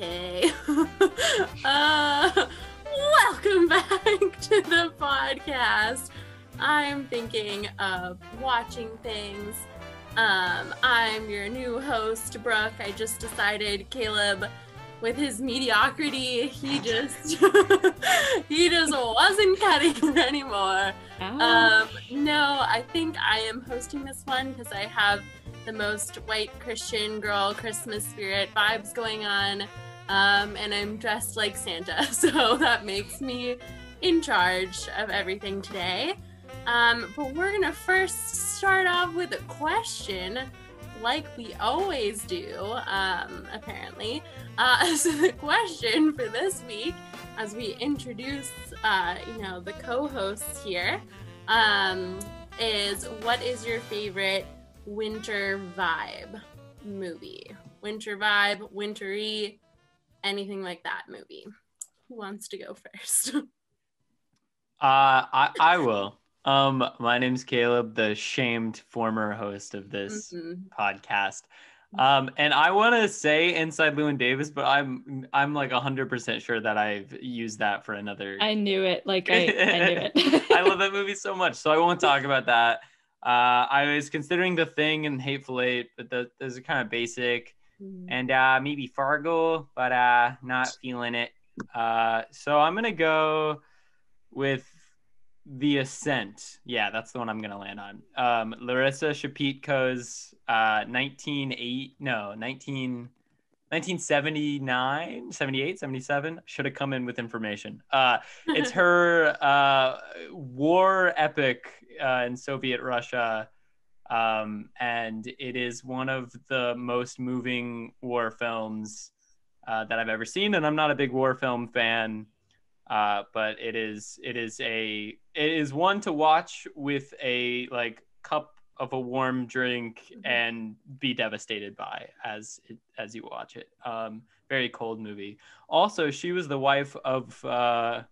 Okay. uh, welcome back to the podcast. I'm thinking of watching things. Um, I'm your new host, Brooke. I just decided Caleb, with his mediocrity, he just he just wasn't cutting it anymore. Um, no, I think I am hosting this one because I have the most white Christian girl Christmas spirit vibes going on. Um, and I'm dressed like Santa, so that makes me in charge of everything today. Um, but we're gonna first start off with a question, like we always do, um, apparently. Uh, so the question for this week, as we introduce, uh, you know, the co-hosts here, um, is what is your favorite winter vibe movie? Winter vibe, wintry, anything like that movie. Who wants to go first? uh, I, I will. Um, my name's Caleb, the shamed former host of this Mhm. podcast. Um, and I want to say Inside Llewyn Davis, but I'm I'm like hundred percent sure that I've used that for another. I knew it. Like I, I knew it. I love that movie so much, so I won't talk about that. Uh, I was considering The Thing and Hateful Eight, but the, those are kind of basic. And uh, maybe Fargo, but uh, not feeling it. Uh, so I'm gonna go with The Ascent. Yeah, that's the one I'm gonna land on. Um, Larissa Shepitko's uh, 198 no 19 1979 78 77 should have come in with information uh it's her uh war epic uh, in soviet russia um and it is one of the most moving war films uh, that i've ever seen and i'm not a big war film fan uh but it is it is a it is one to watch with a like cup of a warm drink Mhm. and be devastated by as it, as you watch it um very cold movie also she was the wife of uh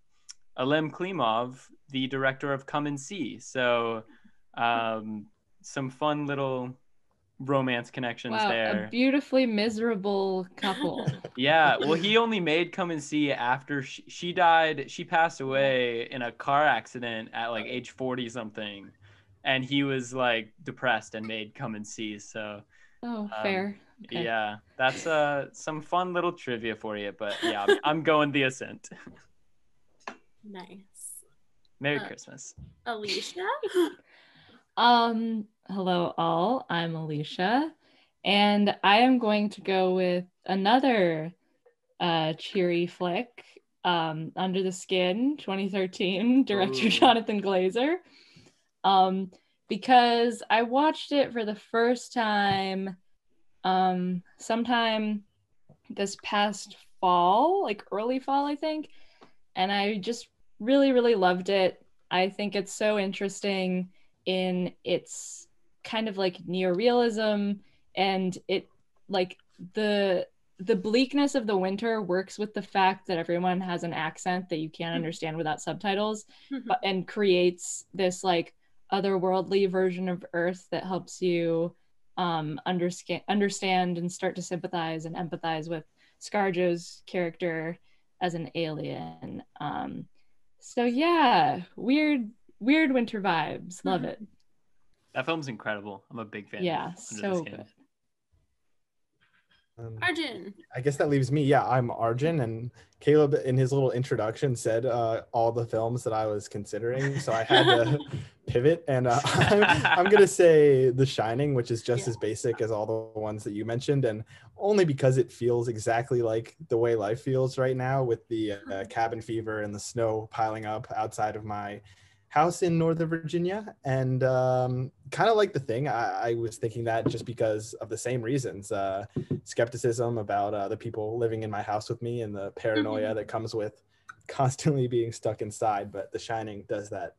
Elem Klimov, the director of Come and See. So, um, some fun little romance connections wow, there. a beautifully miserable couple. yeah, well, he only made Come and See after she, she died. She passed away in a car accident at like age 40 something. And he was like depressed and made Come and See. So, Oh, fair. Okay. yeah, that's uh, some fun little trivia for you. But yeah, I'm, I'm going The Ascent. Nice. Merry Uh, Christmas. Alicia? Um, hello all. I'm Alicia, and I am going to go with another uh cheery flick, um, Under the Skin, 2013, director Ooh. Jonathan Glazer. Um, because I watched it for the first time um sometime this past fall, like early fall, I think. And I just really, really loved it. I think it's so interesting in its kind of like neorealism and it like the the bleakness of the winter works with the fact that everyone has an accent that you can't understand without subtitles but and creates this like otherworldly version of earth that helps you um understand understand and start to sympathize and empathize with scarjo's character as an alien. Um so yeah weird weird winter vibes. Love it That film's incredible. I'm a big fan. of yeah Under so good Um, Arjun. I guess that leaves me. Yeah, I'm Arjun, and Caleb in his little introduction said uh, all the films that I was considering, so I had to pivot, and uh, I'm, I'm gonna say The Shining, which is just Yeah. as basic as all the ones that you mentioned, and only because it feels exactly like the way life feels right now, with the uh, cabin fever and the snow piling up outside of my house in Northern Virginia, and um, kind of like the thing. I, I was thinking that just because of the same reasons. Uh, skepticism about uh, the people living in my house with me and the paranoia that comes with constantly being stuck inside. But The Shining does that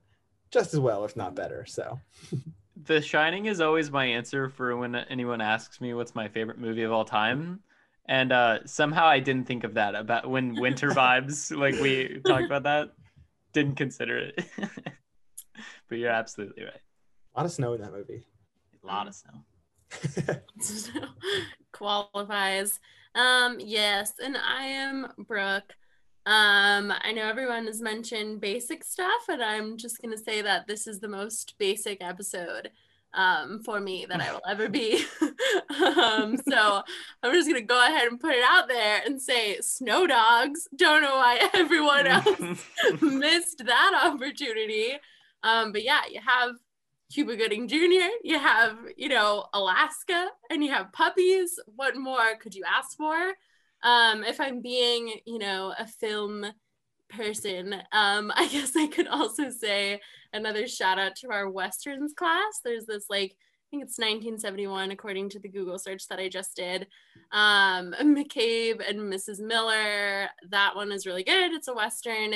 just as well, if not better. So The Shining is always my answer for when anyone asks me what's my favorite movie of all time. And uh, somehow I didn't think of that about when winter vibes, like we talked about that, didn't consider it. but you're absolutely right. a lot of snow in that movie. A lot of snow. qualifies. Um, yes, and I am Brooke. Um, I know everyone has mentioned basic stuff, and I'm just gonna say that this is the most basic episode um, for me that I will ever be. um, so I'm just gonna go ahead and put it out there and say snow dogs. Don't know why everyone else missed that opportunity. Um, but yeah, you have Cuba Gooding Jr., you have, you know, Alaska, and you have puppies. What more could you ask for? Um, if I'm being, you know, a film person, um, I guess I could also say another shout out to our Westerns class. There's this like, I think it's 1971, according to the Google search that I just did. Um, McCabe and Mrs. Miller. That one is really good. It's a Western.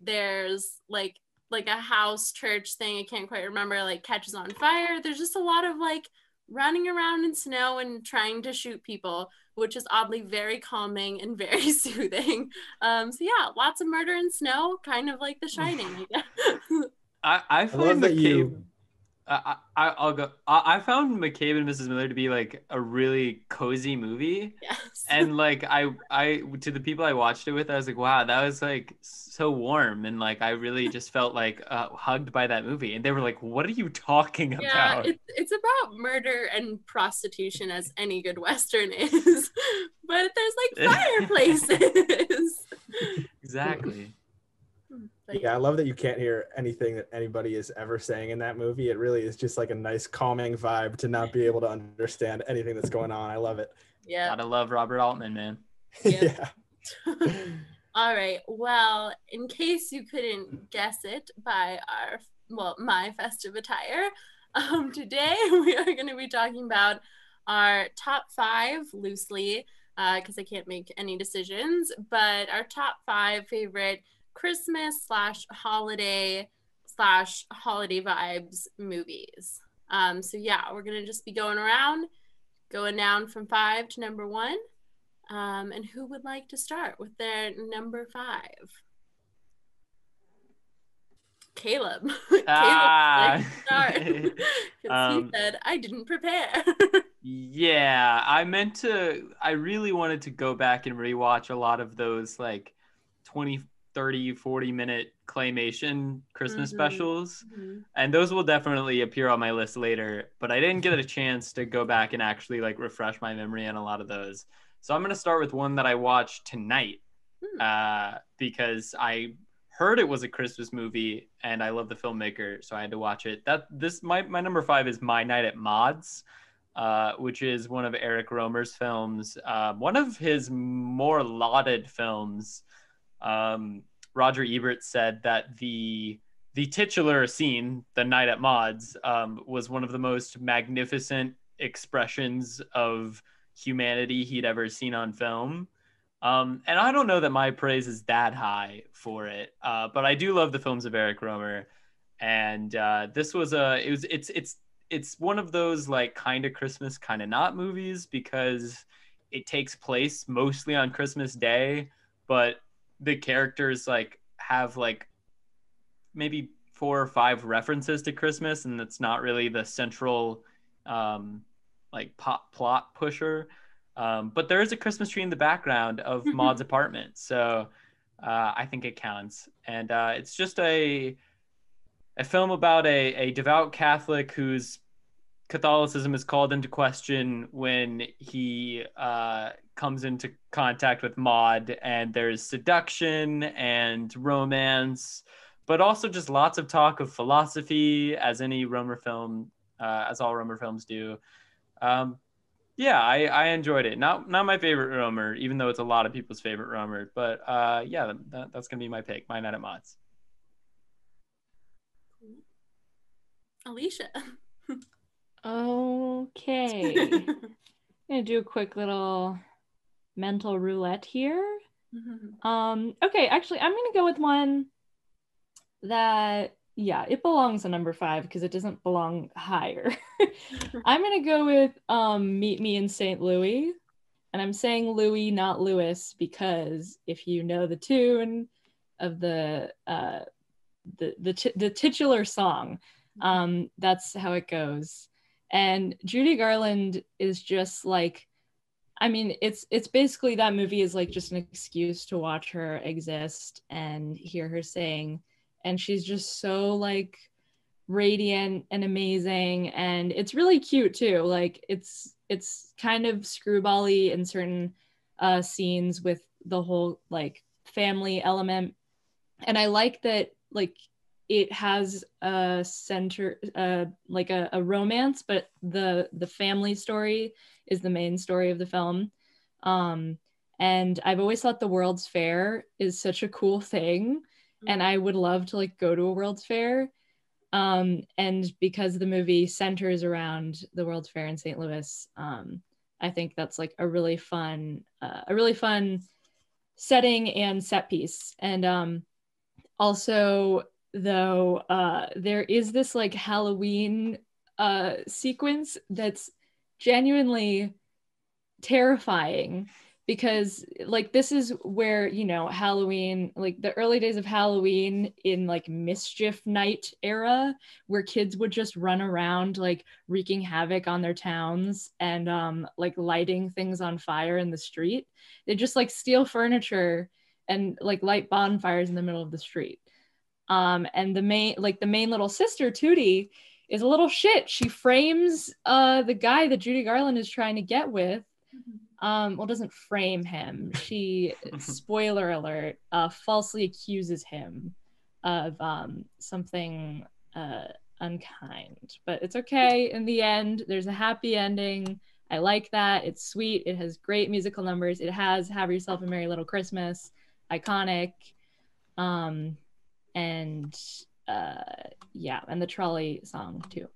There's like like a house church thing. I can't quite remember, like catches on fire. There's just a lot of like running around in snow and trying to shoot people, which is oddly very calming and very soothing. Um, so yeah, lots of murder and snow, kind of like The Shining. I, I find love that McCabe. you- I, I I'll go. I, I found McCabe and Mrs. Miller to be like a really cozy movie, yes. and like I I to the people I watched it with, I was like, wow, that was like so warm, and like I really just felt like uh, hugged by that movie, and they were like, what are you talking yeah, about? it's it's about murder and prostitution as any good Western is, but there's like fireplaces. exactly. But Yeah, I love that you can't hear anything that anybody is ever saying in that movie. It really is just like a nice calming vibe to not be able to understand anything that's going on. I love it. yeah. Gotta love Robert Altman, man. Yeah. yeah. All right. Well, in case you couldn't guess it by our, well, my festive attire, um, today we are going to be talking about our top five loosely, because I can't make any decisions, but our top five favorite Christmas slash holiday slash holiday vibes movies. Um, so yeah, we're gonna just be going around, going down from five to number one. Um, and who would like to start with their number five? Caleb. Caleb Ah. would like to start. Um, he said, I didn't prepare. Yeah, I meant to I really wanted to go back and rewatch a lot of those like 20, 30, 40 minute claymation Christmas Mhm. specials. Mhm. And those will definitely appear on my list later, but I didn't get a chance to go back and actually like refresh my memory on a lot of those. So I'm going to start with one that I watched tonight Hmm. uh, because I heard it was a Christmas movie and I love the filmmaker, so I had to watch it. That this my my number five is My Night at Maud's, uh, which is one of Eric Rohmer's films, uh, one of his more lauded films. Um, Roger Ebert said that the the titular scene, the night at Maud's, um, was one of the most magnificent expressions of humanity he'd ever seen on film. Um, and I don't know that my praise is that high for it, uh, but I do love the films of Eric Rohmer, and uh, this was a it was it's it's it's one of those like kind of Christmas, kind of not movies because it takes place mostly on Christmas Day, but the characters like have like maybe four or five references to Christmas, and it's not really the central um, like pop plot pusher. Um, but there is a Christmas tree in the background of Maud's apartment, so uh, I think it counts. And uh, it's just a a film about a, a devout Catholic whose Catholicism is called into question when he uh, comes into contact with Maud, and there's seduction and romance, but also just lots of talk of philosophy, as any Rohmer film, uh, as all Rohmer films do. Um, yeah, I, I enjoyed it. Not not my favorite Rohmer, even though it's a lot of people's favorite Rohmer. But uh, yeah, that, that's gonna be my pick. My night at Maud's. Alicia. Okay. I'm gonna do a quick little mental roulette here. Um, okay, actually, I'm gonna go with one that yeah, it belongs on number five because it doesn't belong higher. I'm gonna go with um Meet Me in St. Louis. And I'm saying Louis, not Lewis, because if you know the tune of the uh the the, t- the titular song, um, that's how it goes. And Judy Garland is just like I mean, it's it's basically that movie is like just an excuse to watch her exist and hear her sing, and she's just so like radiant and amazing, and it's really cute too. Like it's it's kind of screwbally in certain uh, scenes with the whole like family element, and I like that like it has a center uh, like a, a romance but the the family story is the main story of the film. Um, and i've always thought the world's fair is such a cool thing and i would love to like go to a world's fair. Um, and because the movie centers around the world's fair in st louis um, i think that's like a really fun uh, a really fun setting and set piece. And um, also though uh there is this like halloween uh sequence that's genuinely terrifying because like this is where you know halloween like the early days of halloween in like mischief night era where kids would just run around like wreaking havoc on their towns and um like lighting things on fire in the street. They just like steal furniture and like light bonfires in the middle of the street. Um and the main like the main little sister tootie is a little shit. She frames uh the guy that judy garland is trying to get with um well doesn't frame him. She spoiler alert uh falsely accuses him of um something uh unkind. But it's okay. In the end there's a happy ending. I like that. It's sweet. It has great musical numbers. It has have yourself a merry little christmas. Iconic. Um and uh yeah and the trolley song too.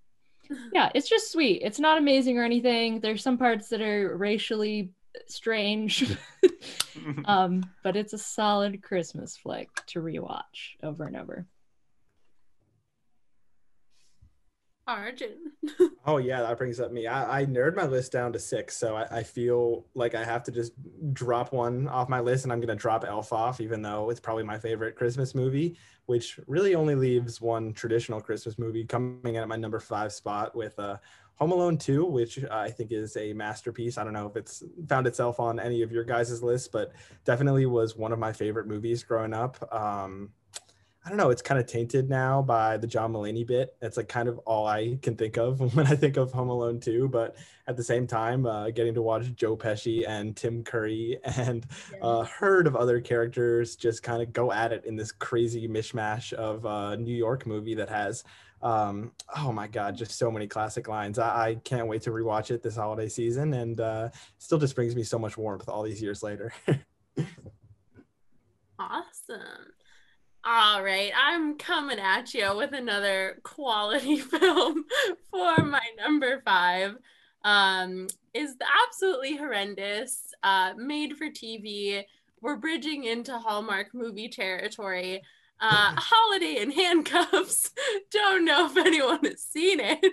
Yeah it's just sweet. It's not amazing or anything. There's some parts that are racially strange. Um but it's a solid christmas flick to rewatch over and over Oh yeah, that brings up me. I, I nerd my list down to six, so I, I feel like I have to just drop one off my list, and I'm gonna drop Elf off, even though it's probably my favorite Christmas movie, which really only leaves one traditional Christmas movie coming in at my number five spot with uh, Home Alone 2, which I think is a masterpiece. I don't know if it's found itself on any of your guys' lists, but definitely was one of my favorite movies growing up. Um, I don't know, it's kind of tainted now by the John Mulaney bit. That's like kind of all I can think of when I think of Home Alone 2. But at the same time, uh, getting to watch Joe Pesci and Tim Curry and a herd of other characters just kind of go at it in this crazy mishmash of a New York movie that has, um, oh my God, just so many classic lines. I, I can't wait to rewatch it this holiday season and uh, still just brings me so much warmth all these years later. Awesome. All right, I'm coming at you with another quality film for my number five. Um, is the absolutely horrendous, uh, made for TV. We're bridging into Hallmark movie territory. Uh, Holiday in Handcuffs. Don't know if anyone has seen it,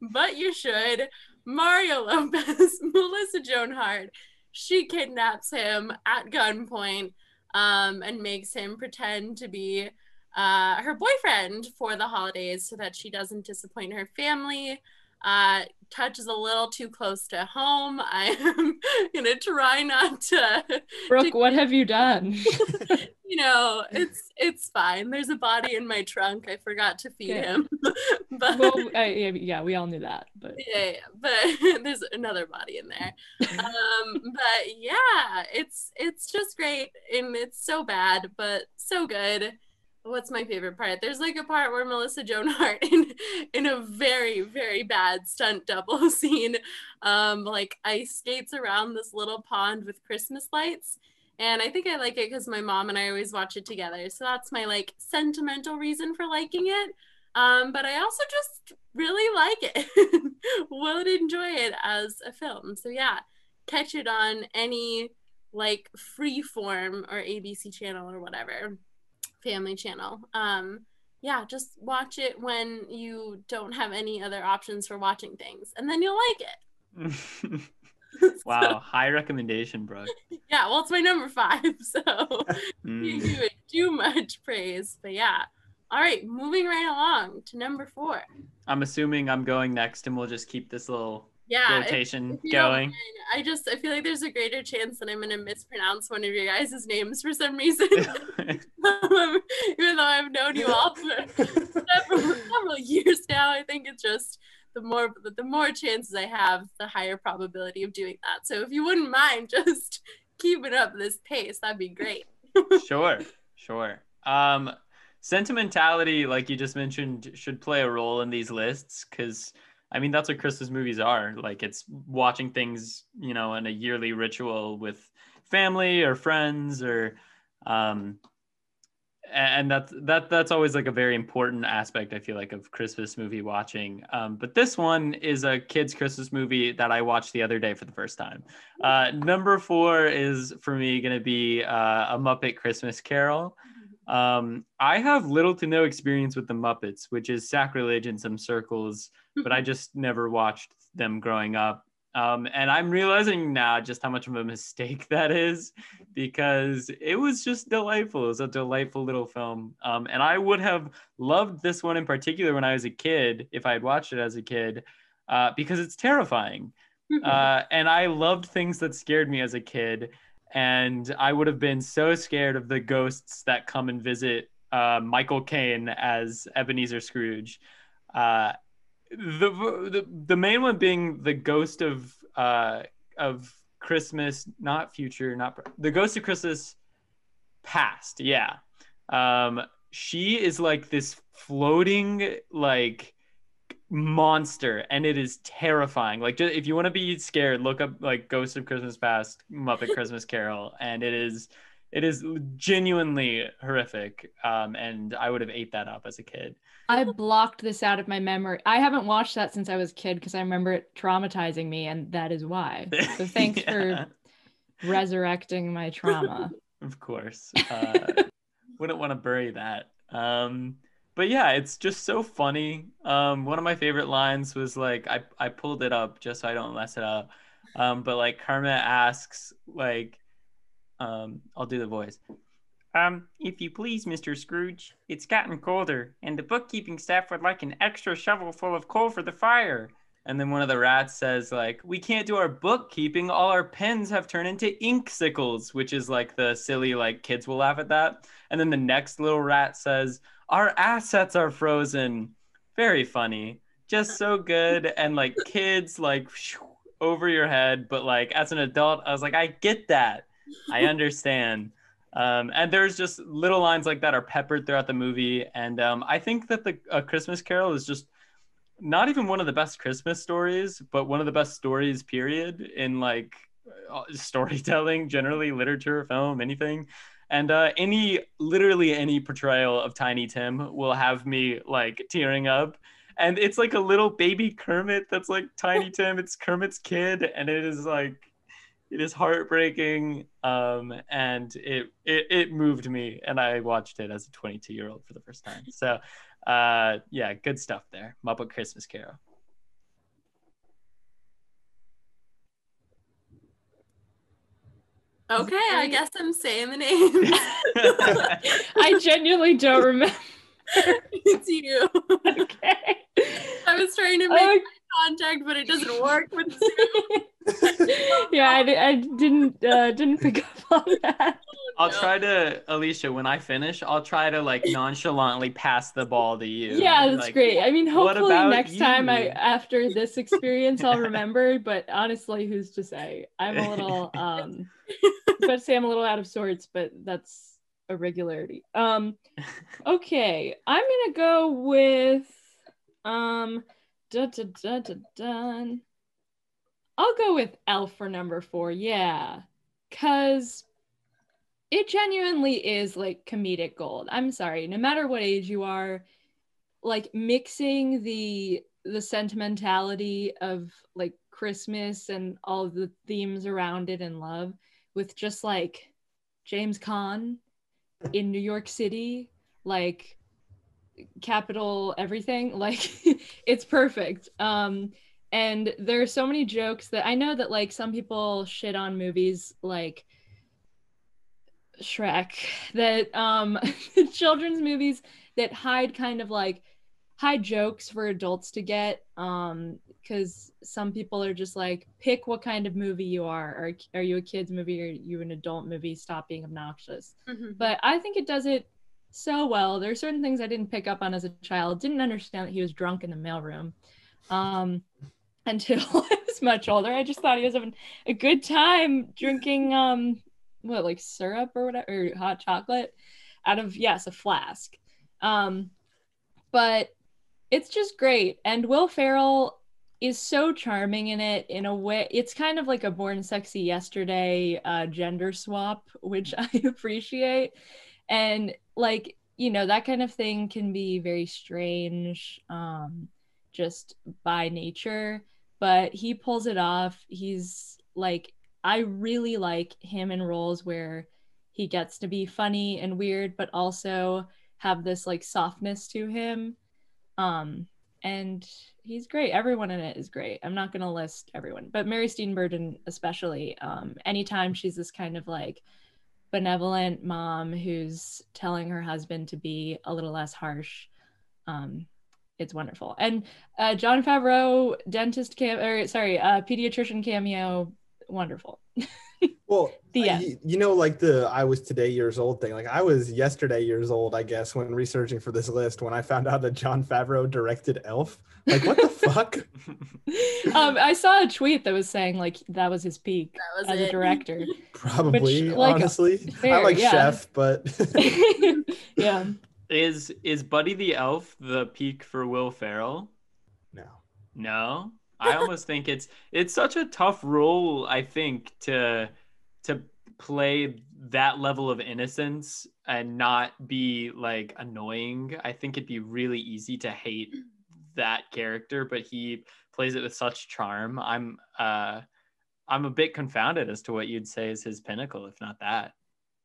but you should. Mario Lopez, Melissa Joan Hart. She kidnaps him at gunpoint um, and makes him pretend to be uh, her boyfriend for the holidays so that she doesn't disappoint her family. Uh, touches a little too close to home. I'm gonna try not to. brooke to, what have you done you know, it's it's fine. There's a body in my trunk. I forgot to feed him, but well I, yeah, yeah we all knew that but yeah, yeah, but there's another body in there. Um, but yeah, it's it's just great and it's so bad, but so good. What's my favorite part? There's like a part where Melissa Joan Hart in in a very very bad stunt double scene, um, like ice skates around this little pond with Christmas lights. And I think I like it because my mom and I always watch it together. So that's my like sentimental reason for liking it. Um, but I also just really like it. Would enjoy it as a film. So yeah, catch it on any like freeform or ABC channel or whatever, family channel. Um, yeah, just watch it when you don't have any other options for watching things, and then you'll like it. wow, high recommendation, Brooke. Yeah, well, it's my number five, so you Mm. do it too much praise. But yeah. All right, moving right along to number four. I'm assuming I'm going next, and we'll just keep this little Yeah. rotation if don't going. I just I feel like there's a greater chance that I'm gonna mispronounce one of your guys' names for some reason. Even though I've known you all for several, several years now, I think it's just the more the more chances I have, the higher probability of doing that. So if you wouldn't mind just keeping up this pace, that'd be great. sure, sure. Um, sentimentality, like you just mentioned, should play a role in these lists because I mean that's what Christmas movies are. Like it's watching things, you know, in a yearly ritual with family or friends or um and that's that that's always like a very important aspect i feel like of christmas movie watching. Um, but this one is a kids christmas movie that i watched the other day for the first time. Uh, number four is for me going to be uh, a muppet christmas carol um, i have little to no experience with the muppets which is sacrilege in some circles but i just never watched them growing up um, and i'm realizing now just how much of a mistake that is because it was just delightful. It was a delightful little film. Um, and I would have loved this one in particular when I was a kid, if I had watched it as a kid, uh, because it's terrifying. Uh, and I loved things that scared me as a kid. And I would have been so scared of the ghosts that come and visit uh, Michael Caine as Ebenezer Scrooge. Uh, the, the the main one being the ghost of uh, of Christmas, not future, not the ghost of Christmas past. Yeah. Um, she is like this floating like monster and it is terrifying like ju- if you want to be scared look up like ghost of christmas past muppet christmas carol and it is it is genuinely horrific um, and i would have ate that up as a kid I blocked this out of my memory. I haven't watched that since I was a kid because I remember it traumatizing me, and that is why. So thanks Yeah. for resurrecting my trauma. Of course. Uh, wouldn't want to bury that. Um, but yeah, it's just so funny. Um, one of my favorite lines was like, I, I pulled it up just so I don't mess it up. Um, but like Kermit asks, like, um, I'll do the voice. Um, if you please, Mr. Scrooge, it's gotten colder, and the bookkeeping staff would like an extra shovel full of coal for the fire. And then one of the rats says, like, we can't do our bookkeeping. All our pens have turned into inksicles, which is like the silly, like, kids will laugh at that. And then the next little rat says, our assets are frozen. Very funny. Just so good. And like kids, like, over your head. But like, as an adult, I was like, I get that. I understand. Um, and there's just little lines like that are peppered throughout the movie. And um, I think that the uh, Christmas Carol is just not even one of the best Christmas stories, but one of the best stories, period, in like uh, storytelling, generally, literature, film, anything. And uh, any, literally any portrayal of Tiny Tim will have me like tearing up. And it's like a little baby Kermit that's like Tiny Tim. It's Kermit's kid, and it is like, it is heartbreaking. Um, and it, it it moved me, and I watched it as a 22 year old for the first time. So, uh, yeah, good stuff there. Muppet Christmas Carol. Okay, I guess I'm saying the name. I genuinely don't remember. it's you. okay. I was trying to make eye contact, but it doesn't work with Zoom. yeah, I, I didn't uh, didn't pick up on that. I'll try to, Alicia, when I finish, I'll try to like nonchalantly pass the ball to you. Yeah, that's Like, great. I mean, hopefully about next time I after this experience I'll remember. But honestly, who's to say? I'm a little um, but say I'm a little out of sorts, but that's a regularity. Um, okay, I'm gonna go with um, da da da da dun. I'll go with Elf for number four. Yeah, cause it genuinely is like comedic gold. I'm sorry, no matter what age you are, like mixing the the sentimentality of like Christmas and all the themes around it and love with just like James Caan in New York City, like capital everything, like it's perfect. Um and there are so many jokes that I know that like some people shit on movies like Shrek that um children's movies that hide kind of like hide jokes for adults to get um because some people are just like, pick what kind of movie you are. Are are you a kids movie or are you an adult movie? Stop being obnoxious. Mhm. But I think it does it so well. There are certain things I didn't pick up on as a child. Didn't understand that he was drunk in the mailroom. Um, until I was much older. I just thought he was having a good time drinking um what like syrup or whatever or hot chocolate out of yes, a flask. Um but it's just great. And Will Ferrell is so charming in it in a way it's kind of like a born sexy yesterday uh gender swap which i appreciate and like you know that kind of thing can be very strange um just by nature. But he pulls it off. He's like i really like him in roles where he gets to be funny and weird but also have this like softness to him. Um and he's great. Everyone in it is great. I'm not going to list everyone but mary steenburgen especially um anytime she's this kind of like benevolent mom who's telling her husband to be a little less harsh um it's wonderful. And uh Jon Favreau dentist cam or sorry uh pediatrician cameo wonderful Well, The I- end. y- you know, like the I was today years old thing. Like I was yesterday years old, I guess, when researching for this list. When I found out that Jon Favreau directed Elf, like what the fuck? um i saw a tweet that was saying like that was his peak That was as it. a director Probably, like, honestly. fair, I like yeah. Chef, but yeah Is is Buddy the Elf the peak for Will Ferrell? no. No. I almost think it's it's such a tough role, I think, to to play that level of innocence and not be like annoying. I think it'd be really easy to hate that character, but he plays it with such charm. I'm uh I'm a bit confounded as to what you'd say is his pinnacle, if not that.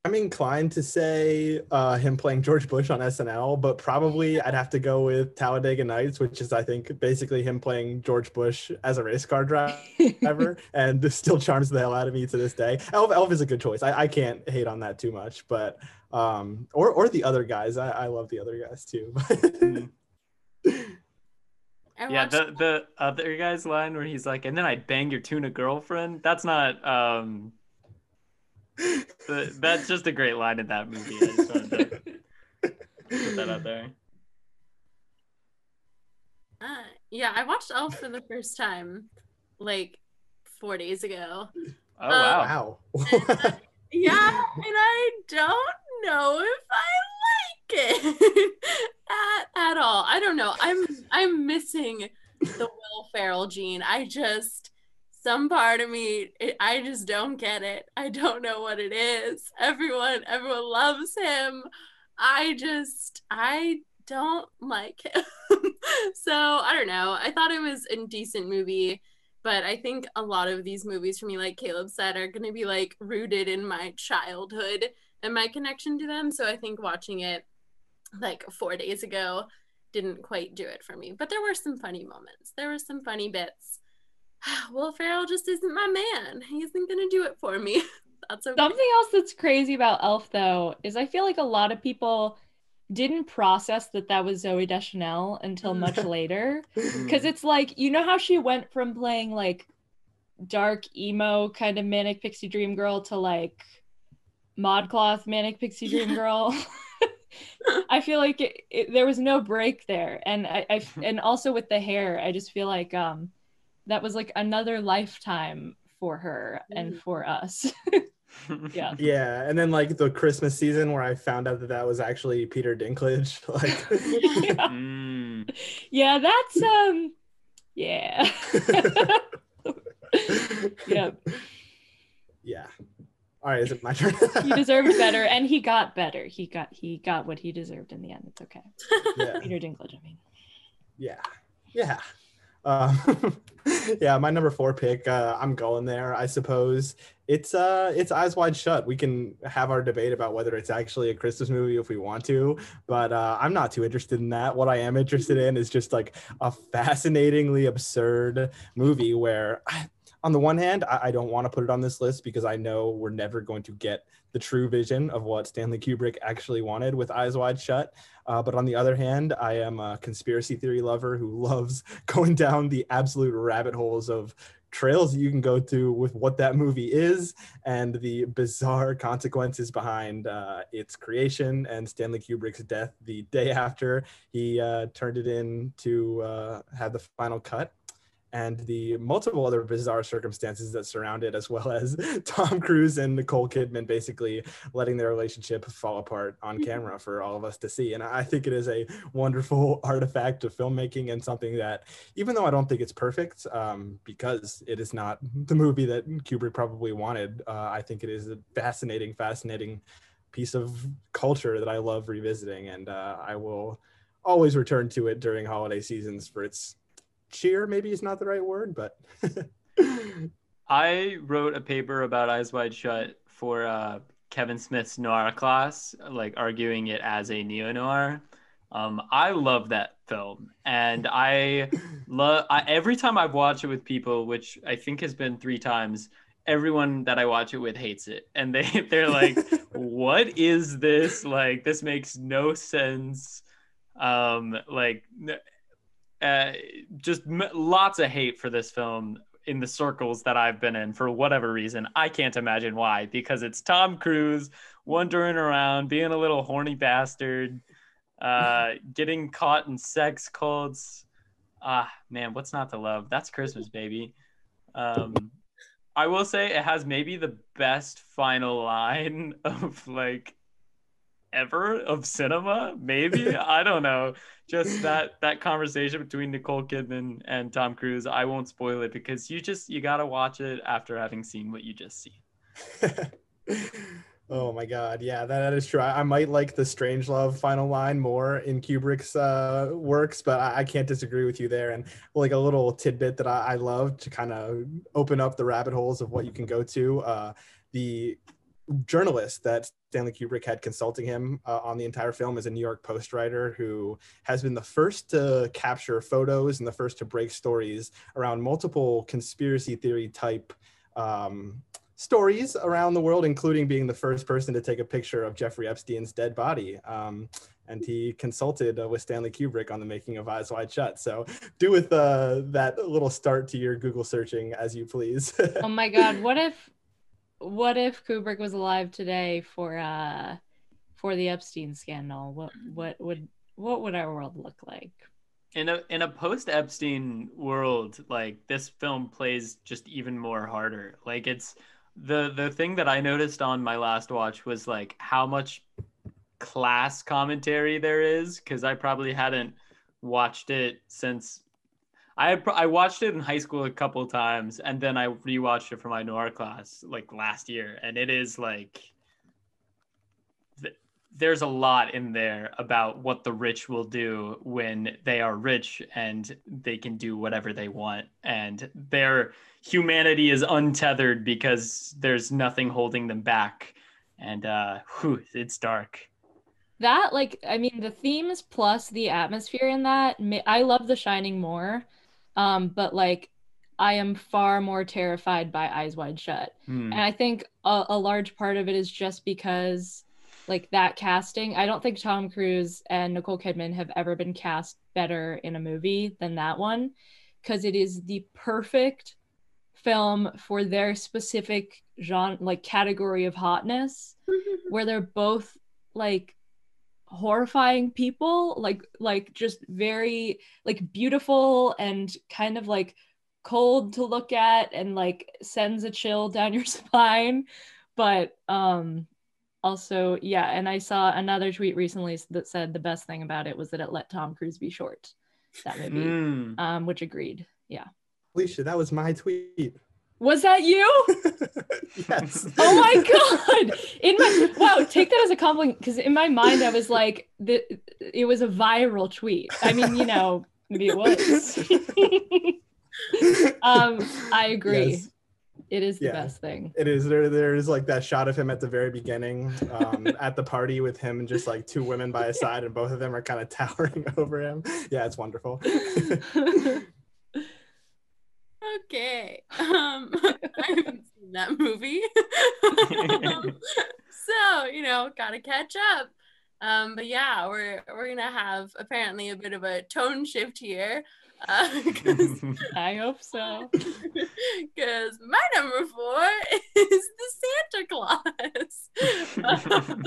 I'm inclined to say uh, him playing George Bush on SNL, but probably I'd have to go with Talladega Nights, which is I think basically him playing George Bush as a race car driver, and this still charms the hell out of me to this day. Elf, Elf is a good choice. I, I can't hate on that too much, but um, or or the other guys. I, I love the other guys too. Yeah, the the other guy's line where he's like, and then I bang your tuna girlfriend. That's not um the, that's just a great line in that movie. I just wanted to put that out there. Uh, yeah, I watched Elf for the first time like four days ago. Oh wow. wow. Yeah, and I don't know if I like it at, at all. I don't know. I'm I'm missing the Will Ferrell gene. I just some part of me it, I just don't get it. I don't know what it is. Everyone everyone loves him. I just I don't like him. so I don't know. I thought it was a decent movie but I think a lot of these movies for me, like Caleb said, are going to be like rooted in my childhood and my connection to them. So I think watching it like four days ago didn't quite do it for me. But there were some funny moments. There were some funny bits. Will Ferrell just isn't my man. He isn't going to do it for me. That's okay. Something else that's crazy about Elf, though, is I feel like a lot of people didn't process that that was Zooey Deschanel until much later. Because it's like, you know how she went from playing like dark emo kind of manic pixie dream girl to like modcloth manic pixie dream girl? I feel like it, it, there was no break there. And I, I and also with the hair, I just feel like um that was like another lifetime for her and Mm. for us. yeah. Yeah, and then like the Christmas season where I found out that that was actually Peter Dinklage. Like, yeah. Mm. Yeah, that's um yeah. yeah, yeah. All right, is it my turn? he deserved better and he got better. He got he got what he deserved in the end. It's okay. yeah, Peter Dinklage, I mean. yeah, yeah. Um, yeah, my number four pick. Uh, I'm going there. I suppose it's uh, it's Eyes Wide Shut. We can have our debate about whether it's actually a Christmas movie if we want to, but uh, I'm not too interested in that. What I am interested in is just like a fascinatingly absurd movie where. On the one hand, I, I don't want to put it on this list because I know we're never going to get the true vision of what Stanley Kubrick actually wanted with Eyes Wide Shut. Uh, but on the other hand, I am a conspiracy theory lover who loves going down the absolute rabbit holes of trails that you can go to with what that movie is and the bizarre consequences behind uh, its creation and Stanley Kubrick's death the day after he uh, turned it in to uh, have the final cut and the multiple other bizarre circumstances that surround it, as well as Tom Cruise and Nicole Kidman basically letting their relationship fall apart on mm-hmm. camera for all of us to see. And I think it is a wonderful artifact of filmmaking and something that, even though I don't think it's perfect, um, because it is not the movie that Kubrick probably wanted, uh, I think it is a fascinating, fascinating piece of culture that I love revisiting. And uh, I will always return to it during holiday seasons for its cheer maybe is not the right word, but I wrote a paper about Eyes Wide Shut for uh, Kevin Smith's noir class, like arguing it as a neo noir. Um, I love that film, and I love every time I've watched it with people, which I think has been three times. Everyone that I watch it with hates it, and they they're like, "What is this? Like, this makes no sense." Um, like uh, just m- lots of hate for this film in the circles that I've been in for whatever reason. I can't imagine why, because it's Tom Cruise wandering around, being a little horny bastard, uh, getting caught in sex cults. Ah, man, what's not to love? That's Christmas, baby. Um, I will say it has maybe the best final line of like ever of cinema? Maybe? I don't know. Just that that conversation between nicole kidman and tom cruise i won't spoil it because you just you gotta watch it after having seen what you just see oh my god. Yeah that, that is true. I, I, might like the Strangelove final line more in kubrick's uh, works but I, I, can't disagree with you there. And like a little tidbit that i, I love to kind of open up the rabbit holes of what you can go to uh, the journalist that Stanley Kubrick had consulting him uh, on the entire film is a New York Post writer who has been the first to capture photos and the first to break stories around multiple conspiracy theory type um, stories around the world, including being the first person to take a picture of Jeffrey Epstein's dead body. Um, and he consulted uh, with Stanley Kubrick on the making of Eyes Wide Shut. So do with uh, that little start to your Google searching as you please. oh my God! What if what if Kubrick was alive today for uh for the Epstein scandal? What what would what would our world look like? In a in a post Epstein world, like this film plays just even more harder. Like it's the the thing that I noticed on my last watch was like how much class commentary there is because I probably hadn't watched it since I I watched it in high school a couple times, and then I rewatched it for my noir class like last year, and it is like th- there's a lot in there about what the rich will do when they are rich and they can do whatever they want, and their humanity is untethered because there's nothing holding them back, and uh, whew, it's dark. That like i mean the themes plus the atmosphere in that i love the shining more um, but like I am far more terrified by Eyes Wide Shut. Mm. And I think a, a, large part of it is just because, like, that casting, I don't think Tom Cruise and Nicole Kidman have ever been cast better in a movie than that one because it is the perfect film for their specific genre, like, category of hotness, where they're both like horrifying people like like just very like beautiful and kind of like cold to look at and like sends a chill down your spine. But um also yeah and i saw another tweet recently that said the best thing about it was that it let tom cruise be short. That movie. Mm. um which agreed. Yeah. Alicia that was my tweet was that you? yes. Oh my god! In my wow, take that as a compliment because in my mind I was like, the, it was a viral tweet. I mean, you know, maybe it was. um, I agree. Yes. It is the yeah, best thing. It is. There, there is like that shot of him at the very beginning, um, at the party with him and just like two women by his side, and both of them are kind of towering over him. Yeah, it's wonderful okay. Um, seen that movie. so you know, gotta catch up. Um, but yeah, we're we're gonna have apparently a bit of a tone shift here. Because I hope so. because my number four is the Santa Claus.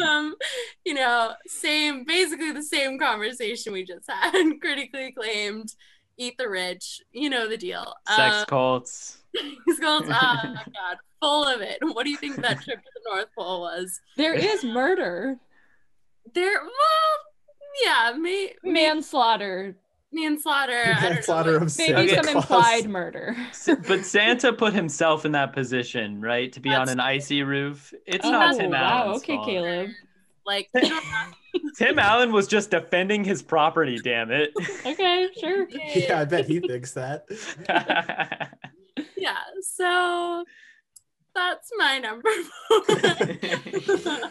um, you know, same, basically the same conversation we just had. Critically acclaimed, eat the rich. You know the deal. Sex Um, cults. He's going, oh my god, full of it. What do you think that trip to the North Pole was? There is murder, There, well, yeah, may, manslaughter, manslaughter. I don't know, Manslaughter like- of maybe Santa some Claus. implied murder. But Santa put himself in that position, right? To be on an icy roof. It's oh, not Tim wow. Allen's Okay, fault. Caleb. Like, you don't have Tim Allen was just defending his property, damn it. Okay, sure. Yeah, I bet he thinks that. yeah, so that's my number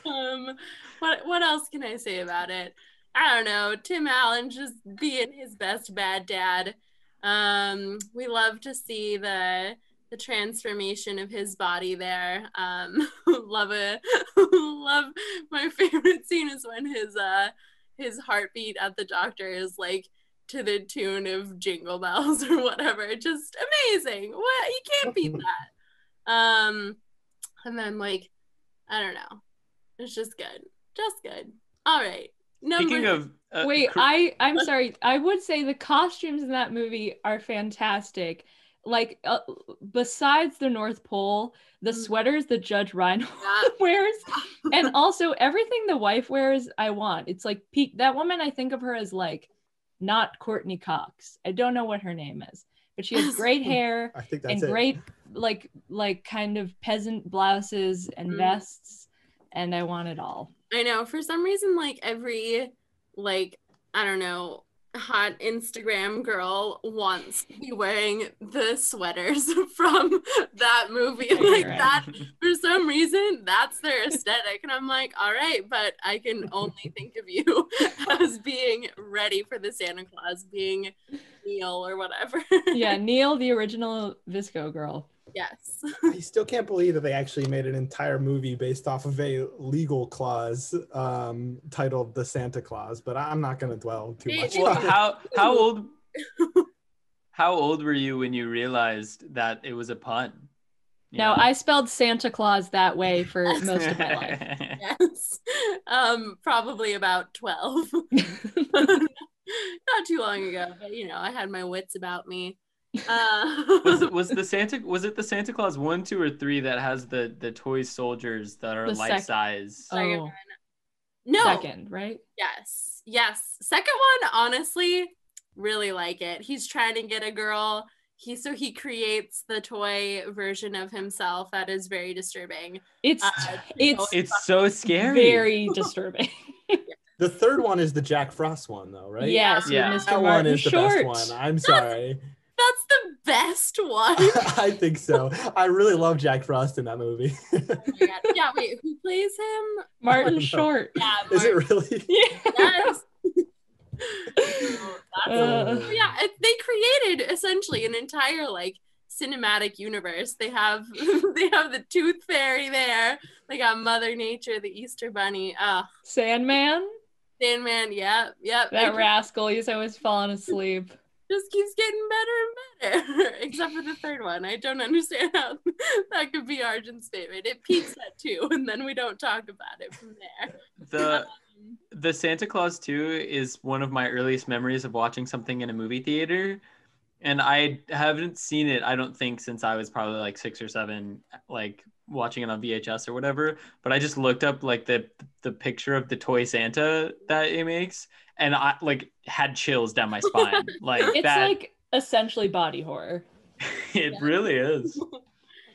um, what what else can I say about it? I don't know. Tim Allen just being his best bad dad. Um, we love to see the the transformation of his body there. Um, love it. love my favorite scene is when his uh his heartbeat at the doctor is like to the tune of jingle bells or whatever. Just amazing. What you can't beat that. Um and then like I don't know. It's just good. Just good. All right. Number Speaking of uh, Wait, cr- I I'm sorry. I would say the costumes in that movie are fantastic. Like uh, besides the North Pole, the Mm. sweaters that Judge Reinhold Yeah. wears, and also everything the wife wears, I want. It's like peak. That woman, I think of her as like not Courteney Cox. I don't know what her name is, but she has great hair I think that's and it. great like like kind of peasant blouses and Mm. vests, and I want it all. I know for some reason like every like I don't know hot Instagram girl wants to be wearing the sweaters from that movie. Like that for some reason that's their aesthetic. And I'm like all right but I can only think of you as being ready for the Santa Clause being Neil or whatever. Yeah, Neil, the original VSCO girl. Yes I still can't believe that they actually made an entire movie based off of a legal clause um, titled "The Santa Clause," but I'm not going to dwell too much. they- on it. how how old how old were you when you realized that it was a pun? You No, know? I spelled Santa Claus that way for most of my life. yes um probably about 12 not too long ago but you know I had my wits about me uh was it, was the Santa was it the Santa Clause one, two, or three that has the the toy soldiers that are The life sec- size? Second Oh, one. no second, right? yes yes second one honestly really like it he's trying to get a girl he so he creates the toy version of himself that is very disturbing It's Uh, it's It's so scary. very disturbing. The third one is the Jack Frost one, though, right? Yes, Yeah. Mr. that one Martin is the best one. I'm sorry. That's best one I think so. I really love Jack Frost in that movie. Oh yeah wait who plays him Martin Short. yeah is it really? Yeah. yes Oh, that's Uh, yeah, it- they created essentially an entire like cinematic universe. They have they have the Tooth Fairy there. They got Mother Nature, the Easter Bunny. Uh Sandman. Sandman. Yep, yep. That It rascal. He's always falling asleep. Just keeps getting better and better. Except for the third one. I don't understand how that could be Arjun's statement. It peaks at two, and then we don't talk about it from there. The Um, the Santa Clause 2 is one of my earliest memories of watching something in a movie theater. And I haven't seen it, I don't think, since I was probably like six or seven, like watching it on VHS or whatever. But I just looked up like the the picture of the toy Santa that it makes, and I like had chills down my spine. Like It's that like essentially body horror. it really is.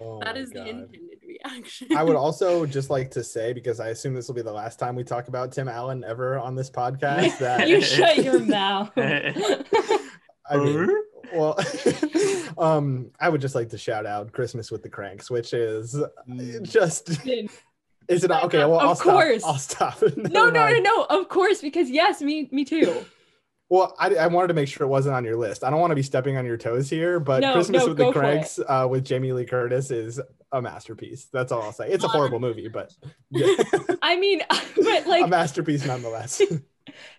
Oh that my is the intended reaction. I would also just like to say, because I assume this will be the last time we talk about Tim Allen ever on this podcast, that you shut your mouth. I mean, well, um, I would just like to shout out "Christmas with the Cranks," which is just is it okay? Well, Of I'll course. stop. I'll stop. no, no, no, no. Of course, because yes, me, me too. Well, I, I wanted to make sure it wasn't on your list. I don't want to be stepping on your toes here, but No, Christmas no, with the go for it. Cranks uh, with Jamie Lee Curtis is a masterpiece. That's all I'll say. It's a horrible movie, but yeah, I mean, but like a masterpiece nonetheless.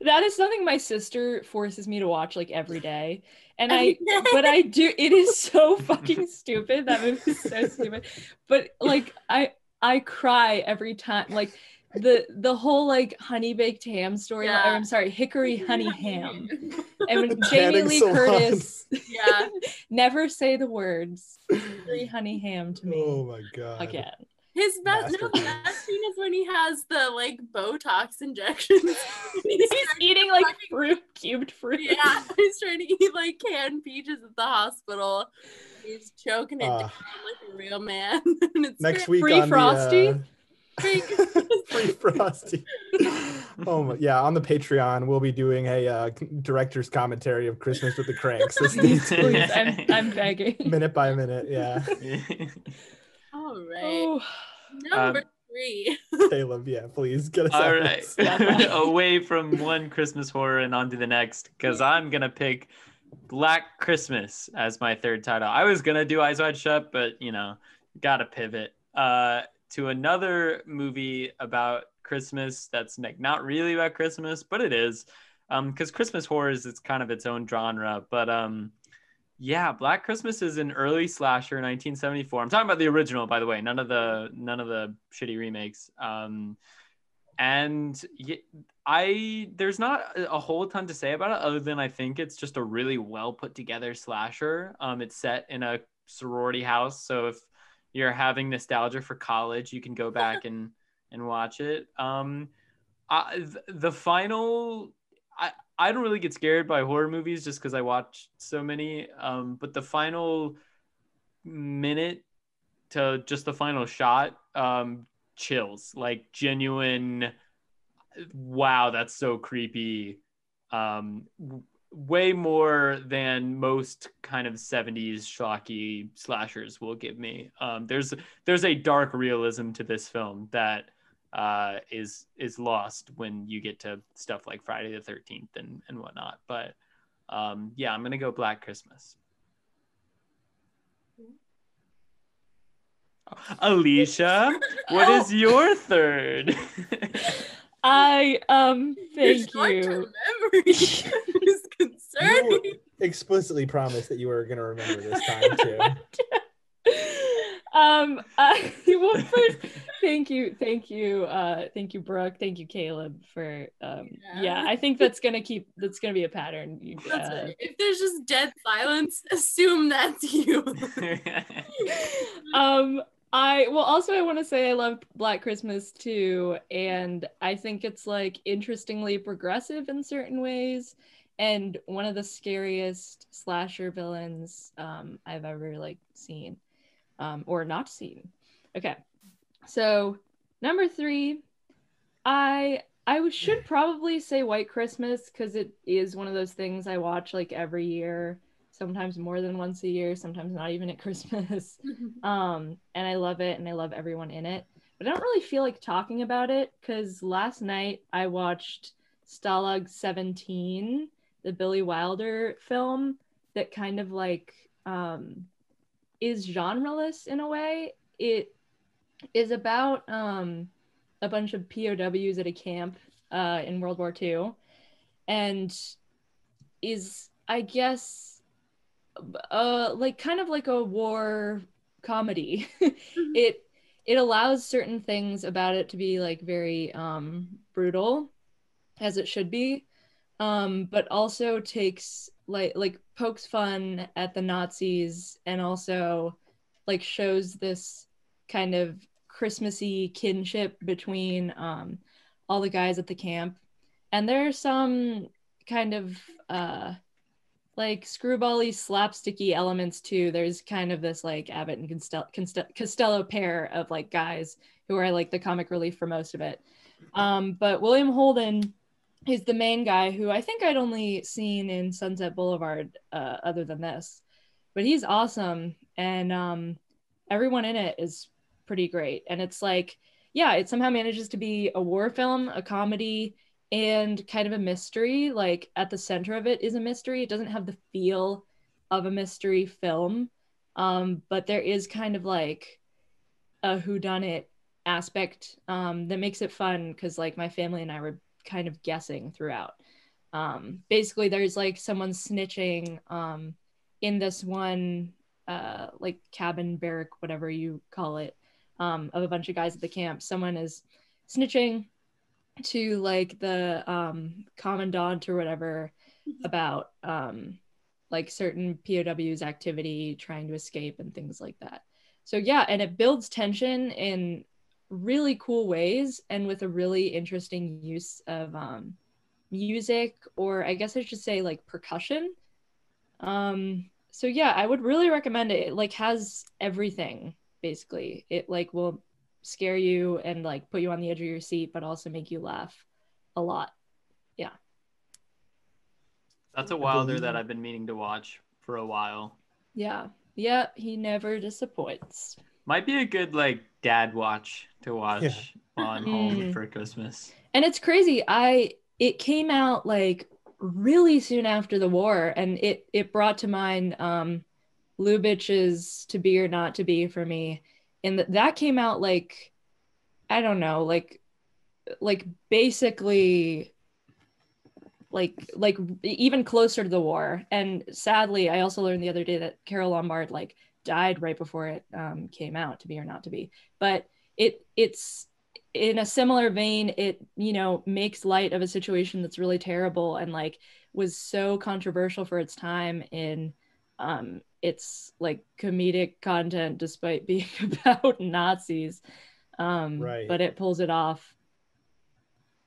that is something my sister forces me to watch like every day. And I but I do it is so fucking stupid. That movie is so stupid. But like I I cry every time like the the whole like honey baked ham story. Yeah. Or, I'm sorry, hickory honey ham. And when Jamie Lee Salon. Curtis Yeah. never say the words hickory honey ham to me oh my god. again. His best, no, the best scene is when he has the like Botox injections. He's eating like fruit, cubed fruit. yeah, he's trying to eat like canned peaches at the hospital. He's choking it Ah. down like a real man. and it's Next very- week Free on Frosty? the uh, very Free Frosty. Oh my, yeah, on the Patreon we'll be doing a uh, director's commentary of Christmas with the Cranks. So stay Please, please, I'm, I'm begging. minute by minute. Yeah, All right. Oh, Number Um, three. Caleb. Yeah, please get us All on right, this. away from one Christmas horror and onto the next, because I'm gonna pick Black Christmas as my third title. I was gonna do Eyes Wide Shut, but you know, gotta pivot uh, to another movie about Christmas. That's like not really about Christmas, but it is, um, because Christmas horror is it's kind of its own genre. But um, yeah, Black Christmas is an early slasher, 1974. I'm talking about the original, by the way, none of the none of the shitty remakes. Um, and I there's not a whole ton to say about it other than I think it's just a really well put together slasher. Um, it's set in a sorority house, so if you're having nostalgia for college, you can go back and and watch it. Um, I, the final, I I don't really get scared by horror movies just because I watch so many. Um, but the final minute to just the final shot, um, chills like genuine. Wow, that's so creepy. Um, w- way more than most kind of 70s schlocky slashers will give me. Um, there's there's a dark realism to this film that uh, is is lost when you get to stuff like Friday the 13th and and whatnot. But um, yeah, I'm gonna go Black Christmas. Alicia, what is your third? I um thank short-term you. Memory is concerning. You explicitly promised that you were going to remember this time too. Um I well first thank you thank you uh thank you Brooke thank you Caleb for um yeah, Yeah. I think that's gonna keep that's gonna be a pattern you uh, it. If there's just dead silence, assume that's you. um I well also I want to say I love Black Christmas too and I think it's like interestingly progressive in certain ways and one of the scariest slasher villains um I've ever like seen um or not seen. Okay. So number 3 I I should probably say White Christmas cuz it is one of those things I watch like every year sometimes more than once a year, sometimes not even at Christmas. Um, and I love it and I love everyone in it. But I don't really feel like talking about it because last night I watched Stalag 17, the Billy Wilder film that kind of like um, is genreless in a way. It is about um, a bunch of POWs at a camp uh, in World War II and is, I guess, uh like kind of like a war comedy. It it allows certain things about it to be like very um brutal as it should be um but also takes like like pokes fun at the nazis and also like shows this kind of christmassy kinship between um all the guys at the camp. And there's some kind of uh like screwbally slapsticky elements too. There's kind of this like abbott and costello, costello pair of like guys who are like the comic relief for most of it. Um, but william holden is the main guy who i think i'd only seen in sunset boulevard uh, other than this but he's awesome and um, everyone in it is pretty great and it's like yeah it somehow manages to be a war film a comedy and kind of a mystery. Like at the center of it is a mystery. It doesn't have the feel of a mystery film, um, but there is kind of like a whodunit aspect um, that makes it fun because like my family and I were kind of guessing throughout. Um, basically, there's like someone snitching um, in this one uh, like cabin barrack, whatever you call it, um, of a bunch of guys at the camp. Someone is snitching to like the um, commandant or whatever about um, like certain POW's activity, trying to escape and things like that. So yeah, and it builds tension in really cool ways and with a really interesting use of um, music or I guess I should say like percussion. Um, so yeah, I would really recommend it. It like has everything basically. It like will scare you and like put you on the edge of your seat, but also make you laugh a lot. Yeah. That's a Wilder that I've been meaning to watch for a while. Yeah. Yeah, he never disappoints. Might be a good like dad watch to watch Yeah. on home Mm. for Christmas. And it's crazy. I it came out like really soon after the war and it it brought to mind um Lubitsch's To Be or Not to Be for me. And th- that came out like I don't know, like like basically like like even closer to the war. And sadly, I also learned the other day that Carole Lombard like died right before it um, came out, To Be or Not to Be. But it it's in a similar vein it you know makes light of a situation that's really terrible and like was so controversial for its time in um its like comedic content despite being about nazis um Right. but it pulls it off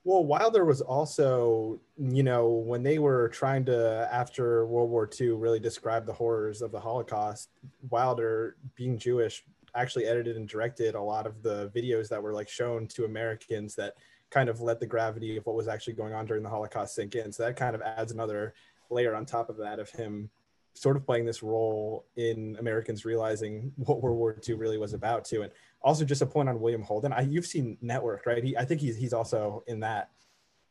Well, Wilder was also, you know, when they were trying to, after World War II, really describe the horrors of the Holocaust, Wilder, being Jewish, actually edited and directed a lot of the videos that were like shown to Americans that kind of let the gravity of what was actually going on during the Holocaust sink in. So that kind of adds another layer on top of that of him sort of playing this role in Americans realizing what World War II really was about too. And also just a point on William Holden. I, you've seen Network, right? He, I think he's he's also in that.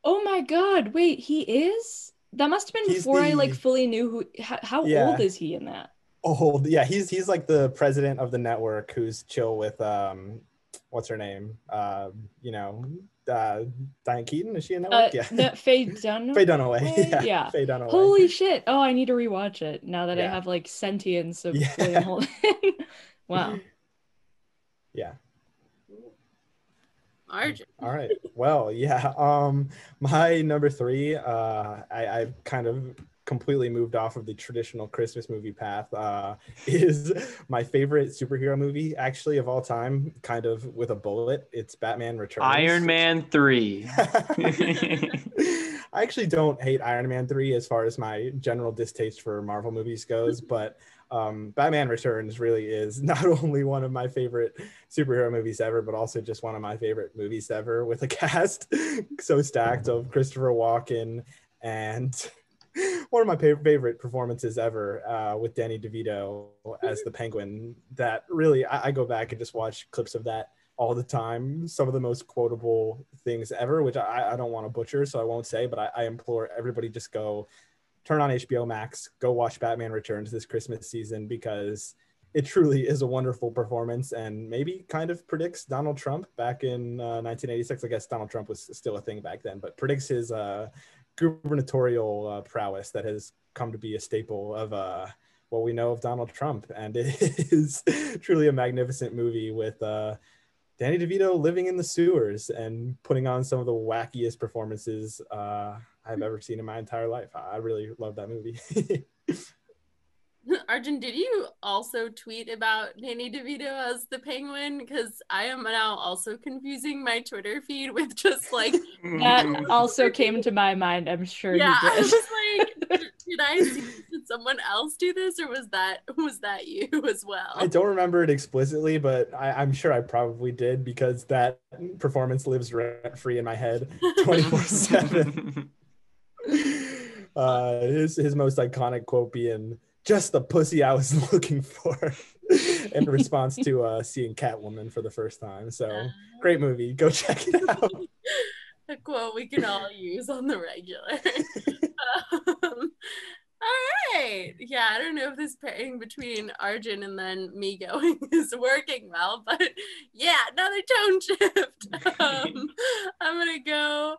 oh my god wait he is that must have been He's before i like fully knew who how, how Yeah. old is he in that Oh yeah, he's he's like the president of the network who's chill with um, what's her name? Uh, you know, uh, Diane Keaton. Is she in uh, network? yeah. no, faye dunaway Faye Dunaway. Yeah. Yeah. Faye Dunaway. Holy shit. Oh, I need to rewatch it now that I have like sentience of Yeah. William Holden. wow. Yeah. Arjun. All right. Well, yeah. Um, my number three, uh, I, I kind of completely moved off of the traditional Christmas movie path. Uh, is my favorite superhero movie actually of all time, kind of with a bullet. It's Batman Returns. Iron Man 3. I actually don't hate Iron Man 3 as far as my general distaste for Marvel movies goes, but um, Batman Returns really is not only one of my favorite superhero movies ever, but also just one of my favorite movies ever with a cast so stacked of Christopher Walken and one of my fa- favorite performances ever uh, with Danny DeVito as the Penguin. That really, I, I go back and just watch clips of that all the time. Some of the most quotable things ever, which I, I don't want to butcher, so I won't say, but I, I implore everybody just go turn on HBO Max, go watch Batman Returns this Christmas season because it truly is a wonderful performance and maybe kind of predicts Donald Trump back in uh, 1986. I guess Donald Trump was still a thing back then, but predicts his uh, gubernatorial uh, prowess that has come to be a staple of uh, what we know of Donald Trump. And it is truly a magnificent movie with uh, Danny DeVito living in the sewers and putting on some of the wackiest performances uh, I've ever seen in my entire life. I I really love that movie. Arjun, did you also tweet about Danny DeVito as the penguin? Because I am now also confusing my Twitter feed with just like, That also came to my mind. I'm sure yeah, I you was did. like, did I see, did someone else do this or was that was that you as well? I don't remember it explicitly, but I, I'm sure I probably did because that performance lives rent free in my head 24 7. Uh, his, his most iconic quote being, just the pussy I was looking for in response to uh, seeing Catwoman for the first time. So great movie. Go check it out. a quote we can all use on the regular. um, all right. Yeah, I don't know if this pairing between Arjun and then me going is working well, but yeah, another tone shift. um, I'm gonna go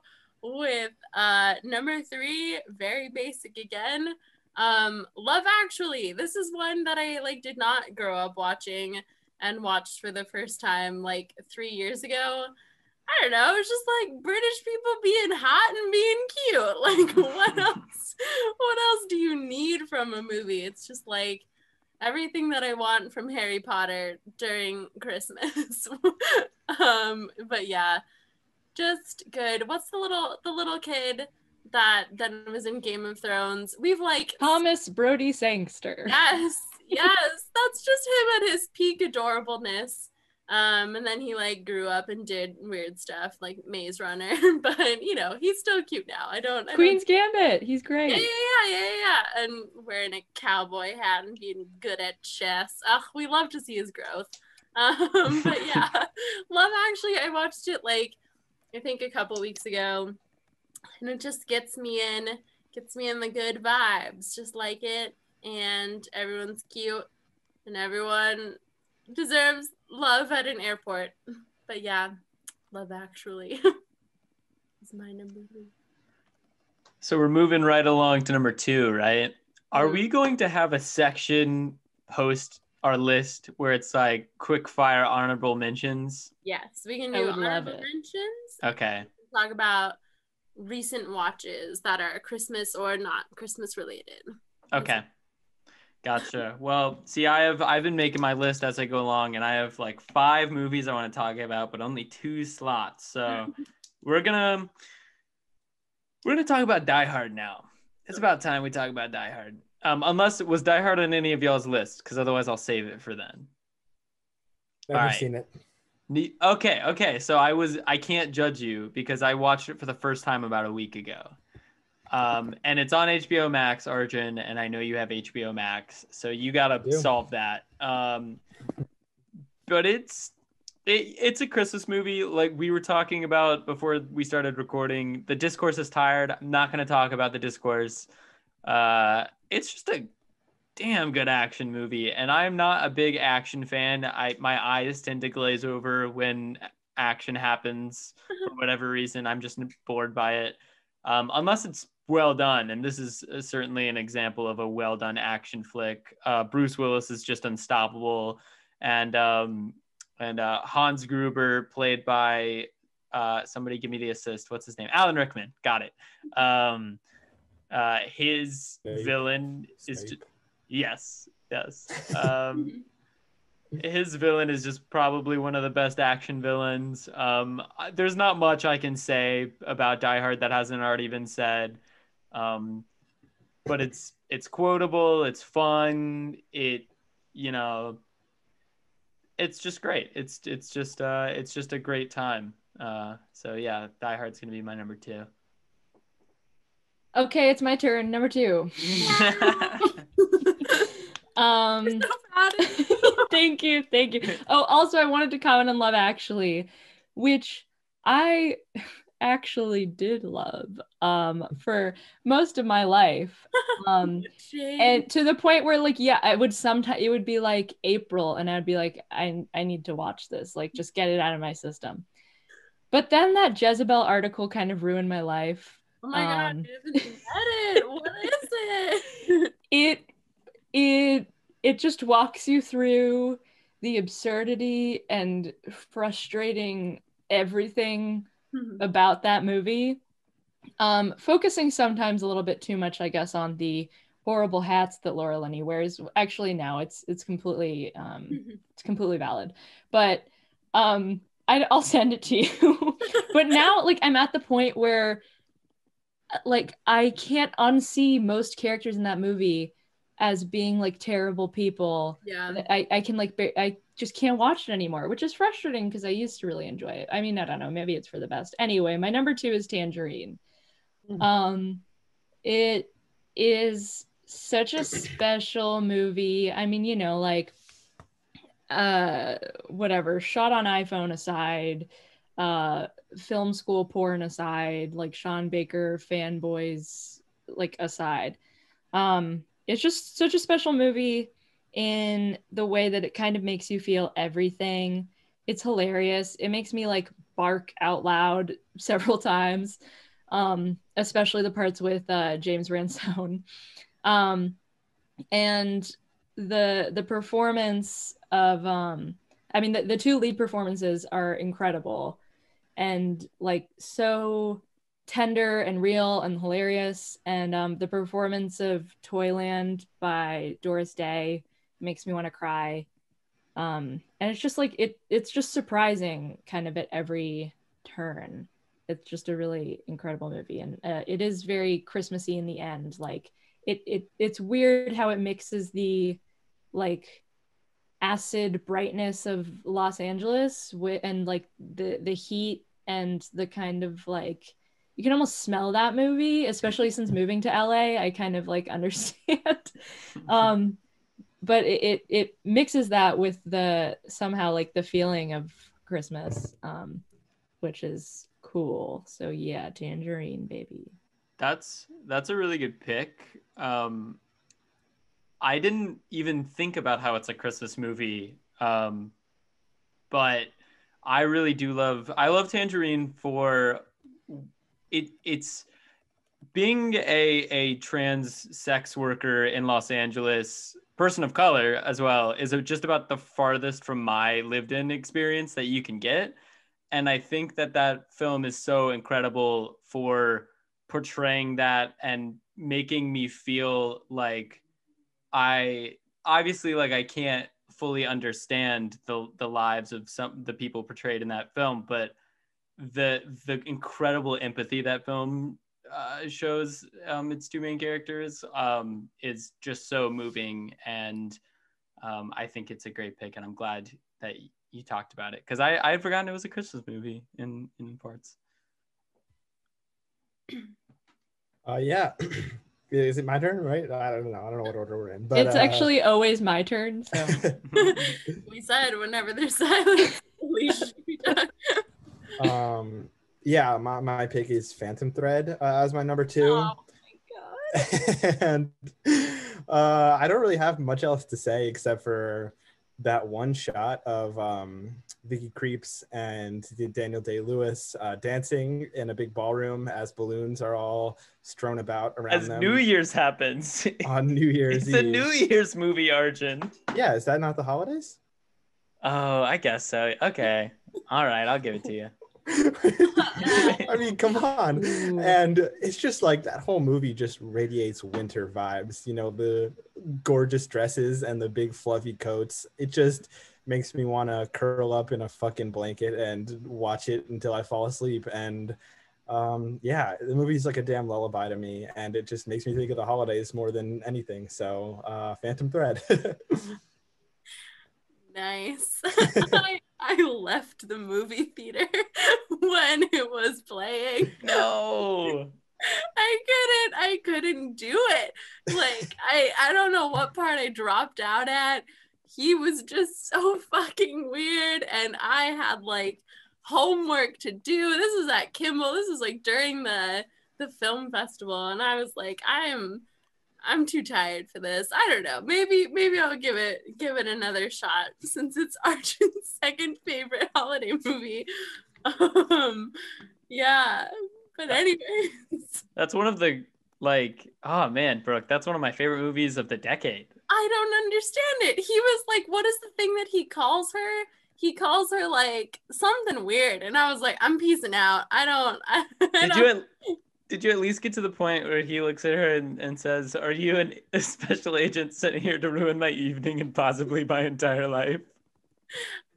with uh number three, very basic again. Um, Love Actually. This is one that I like did not grow up watching and watched for the first time like three years ago. I don't know. It's just like British people being hot and being cute. Like, what else? What else do you need from a movie? It's just like everything that I want from Harry Potter during Christmas. um, but yeah, just good. What's the little the little kid that then was in Game of Thrones? We've like Thomas Brodie-Sangster. yes, yes, that's just him at his peak adorableness. Um, and then he like grew up and did weird stuff like Maze Runner, but you know he's still cute now. I don't. I Queen's don't, Gambit. He's yeah, great. yeah, yeah, yeah, yeah, and wearing a cowboy hat and being good at chess. Ugh, we love to see his growth. Um, but yeah, Love Actually, I watched it like I think a couple weeks ago, and it just gets me in, gets me in the good vibes, just like it, and everyone's cute, and everyone deserves love at an airport. But yeah, Love Actually is my number three. So we're moving right along to number two, right? Are we mm-hmm. going to have a section post our list where it's like quick fire honorable mentions? Yes, we can do would love honorable it. mentions. Okay. Talk about recent watches that are Christmas or not Christmas related. Okay. Gotcha. Well, see, I have I've been making my list as I go along, and I have like five movies I want to talk about, but only two slots. So we're gonna we're gonna talk about Die Hard now. It's about time we talk about Die Hard. Um, unless it was Die Hard on any of y'all's list, because otherwise I'll save it for then. Never Alright. seen it. Ne- Okay, okay. So I was I can't judge you because I watched it for the first time about a week ago. Um, and it's on HBO Max, Arjun, and I know you have HBO Max, so you gotta solve that. Um, but it's it, it's a Christmas movie, like we were talking about before we started recording. The discourse is tired. I'm not gonna talk about the discourse. Uh, it's just a damn good action movie, and I'm not a big action fan. I my eyes tend to glaze over when action happens for whatever reason. I'm just bored by it, um, unless it's well done. And this is uh, certainly an example of a well done action flick. Uh, Bruce Willis is just unstoppable, and um, and uh, Hans Gruber, played by uh, somebody, give me the assist. What's his name? Alan Rickman. Got it. Um, uh, his Snape. villain is Snape. just yes, yes. Um, his villain is just probably one of the best action villains. Um, there's not much I can say about Die Hard that hasn't already been said. Um, but it's it's quotable, it's fun, it you know, it's just great. It's it's just uh it's just a great time. Uh, so yeah, Die Hard's gonna be my number two. Okay, it's my turn. Number two. Um, So proud of you. thank you, thank you. Oh, also, I wanted to comment on Love Actually, which I actually did love um for most of my life. Um, and to the point where like yeah i would sometimes it would be like april and i'd be like i i need to watch this like just get it out of my system but then that jezebel article kind of ruined my life oh my god, um, I haven't read it. What is it? it it it just walks you through the absurdity and frustrating everything about that movie. Um focusing sometimes a little bit too much i guess on the horrible hats that laura linney wears. Actually now it's it's completely um it's completely valid. But um I, i'll send it to you. But now like i'm at the point where like i can't unsee most characters in that movie as being like terrible people yeah. I, I can like ba- I just can't watch it anymore, which is frustrating because I used to really enjoy it. I mean, I don't know, maybe it's for the best. Anyway, my number two is Tangerine. Mm. Um, it is such a special movie. I mean, you know, like uh whatever, shot on iPhone aside, uh film school porn aside, like Sean Baker fanboys like aside. Um it's just such a special movie in the way that it kind of makes you feel everything. It's hilarious. It makes me like bark out loud several times. Um especially the parts with uh James Ransone. Um and the the performance of um I mean the, the two lead performances are incredible and like so tender and real and hilarious. And um the performance of Toyland by Doris Day makes me want to cry. Um and it's just like it it's just surprising kind of at every turn. It's just a really incredible movie. And uh, it is very christmassy in the end. Like it, it it's weird how it mixes the like acid brightness of Los Angeles with and like the the heat and the kind of like you can almost smell that movie especially since moving to LA I kind of like understand. Um but it, it it mixes that with the somehow like the feeling of Christmas um which is cool. So yeah tangerine baby. That's that's a really good pick. Um, I didn't even think about how it's a Christmas movie, um, but I really do love. I love Tangerine for it. It's being a a trans sex worker in Los Angeles, person of color as well, is just about the farthest from my lived in experience that you can get, and I think that that film is so incredible for portraying that and making me feel like I obviously like I can't fully understand the the lives of some the people portrayed in that film, but the the incredible empathy that film uh, shows um, its two main characters um, is just so moving, and um, I think it's a great pick, and I'm glad that you talked about it because I I had forgotten it was a Christmas movie in in parts. Uh, yeah. Is it my turn? Right? I don't know. I don't know what order we're in. But it's uh, actually always my turn so we said whenever there's silence, we should be done. um, yeah. My my pick is Phantom Thread uh, as my number two. Oh my god. and uh, I don't really have much else to say except for that one shot of um, Vicky Krieps and Daniel Day Lewis uh, dancing in a big ballroom as balloons are all strewn about around As them New Year's happens, on New Year's it's a New Year's movie, Arjun. Yeah, is that not the holidays? Oh, I guess so. Okay. All right, I'll give it to you. I mean, come on. And it's just like that whole movie just radiates winter vibes. You know, the gorgeous dresses and the big fluffy coats. It just makes me want to curl up in a fucking blanket and watch it until I fall asleep. And um, yeah, the movie's like a damn lullaby to me. And it just makes me think of the holidays more than anything. So, uh, Phantom Thread. Nice. I, I left the movie theater when it was playing. No. I couldn't I couldn't do it. Like I I don't know what part I dropped out at. He was just so fucking weird and I had like homework to do. This is at Kimball. This is like during the the film festival and I was like I am I'm too tired for this. I don't know. Maybe maybe I'll give it give it another shot since it's Arjun's second favorite holiday movie. Um yeah. But anyways, That's one of the like, oh man, Brooke, that's one of my favorite movies of the decade. I don't understand it. He was like, what is the thing that he calls her? He calls her like something weird. And I was like, I'm peacing out. I don't I, I Did don't you at, did you at least get to the point where he looks at her and, and says, Are you an, a special agent sent here to ruin my evening and possibly my entire life?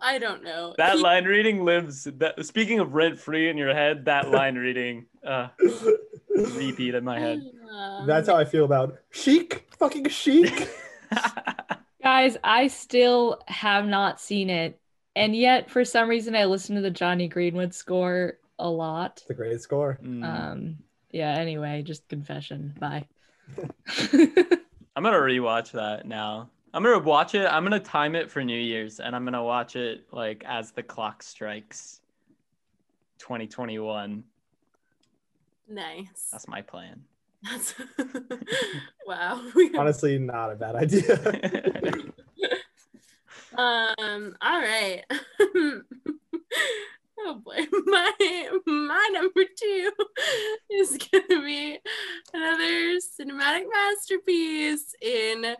I don't know. That He- line reading lives that speaking of rent free in your head, that line reading uh repeat in my head. um, That's how I feel about chic, fucking chic. Guys, I still have not seen it. And yet, for some reason, I listen to the Jonny Greenwood score a lot. It's a great score. Mm. Um, yeah, anyway, just confession. Bye. I'm gonna rewatch that now. I'm gonna watch it. I'm gonna time it for New Year's, and I'm gonna watch it like as the clock strikes. 2021. Nice. That's my plan. That's wow. Honestly, not a bad idea. um. All right. Oh boy, my my number two is gonna be another cinematic masterpiece in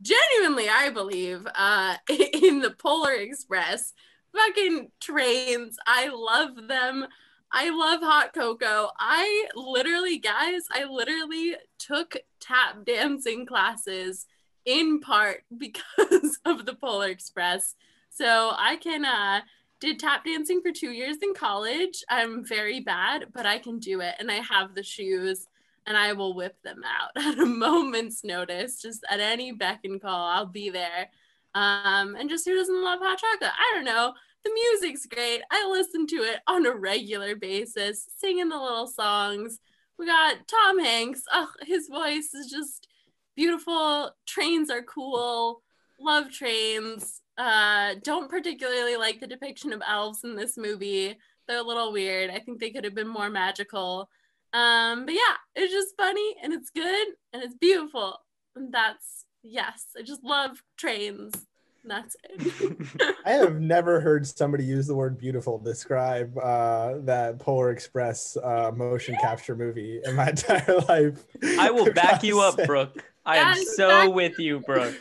genuinely, I believe, uh, in the Polar Express. Fucking trains. I love them. I love hot cocoa. I literally, guys, I literally took tap dancing classes in part because of the Polar Express. So I can uh did tap dancing for 2 years in college. I'm very bad, but I can do it and I have the shoes and I will whip them out at a moment's notice. Just at any beck and call, I'll be there. Um, and just who doesn't love hot chocolate? I don't know. The music's great. I listen to it on a regular basis, singing the little songs. We got Tom Hanks. Oh, his voice is just beautiful. Trains are cool. Love trains. Uh, don't particularly like the depiction of elves in this movie. They're a little weird. I think they could have been more magical. Um, but yeah, it's just funny and it's good and it's beautiful. And that's yes, I just love trains. That's it. I have never heard somebody use the word beautiful to describe uh, that Polar Express uh, motion capture movie in my entire life. I will back you up. Brooke. I am so with you, Brooke.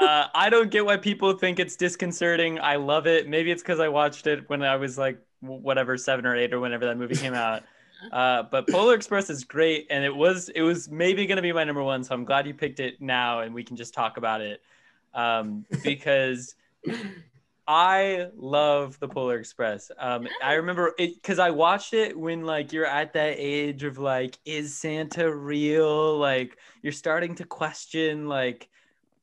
Uh, I don't get why people think it's disconcerting. I love it. Maybe it's because I watched it when I was like whatever seven or eight or whenever that movie came out. Uh, but Polar Express is great, and it was it was maybe gonna be my number one. So I'm glad you picked it now, and we can just talk about it um, because I love the Polar Express. Um, I remember it because I watched it when like you're at that age of like, is Santa real? Like you're starting to question like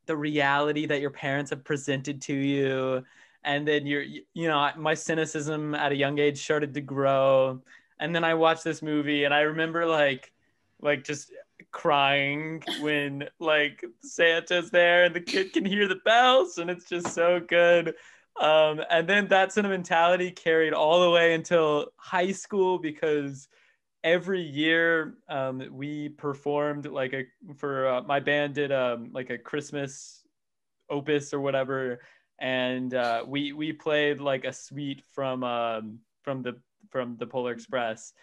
the reality that your parents have presented to you, and then you're you know my cynicism at a young age started to grow, and then I watched this movie and I remember like like just crying when like Santa's there and the kid can hear the bells and it's just so good. Um, and then that sentimentality carried all the way until high school because every year um, we performed like a for uh, my band did um, like a Christmas opus or whatever, and uh, we we played like a suite from um, from the from the Polar Express.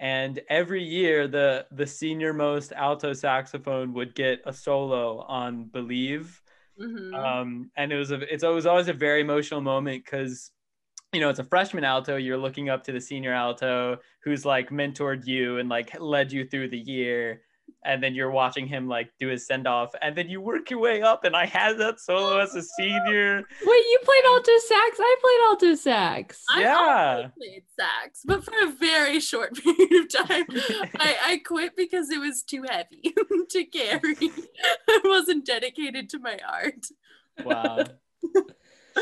And every year, the the senior most alto saxophone would get a solo on "Believe," Mhm. um, and it was a, it's always always a very emotional moment because you know it's a freshman alto you're looking up to the senior alto who's like mentored you and like led you through the year and then you're watching him like do his send off and then you work your way up and i had that solo as a senior Wait, you played alto sax? I played alto sax. Yeah. I played sax, but for a very short period of time. I, I quit because it was too heavy to carry. I wasn't dedicated to my art. wow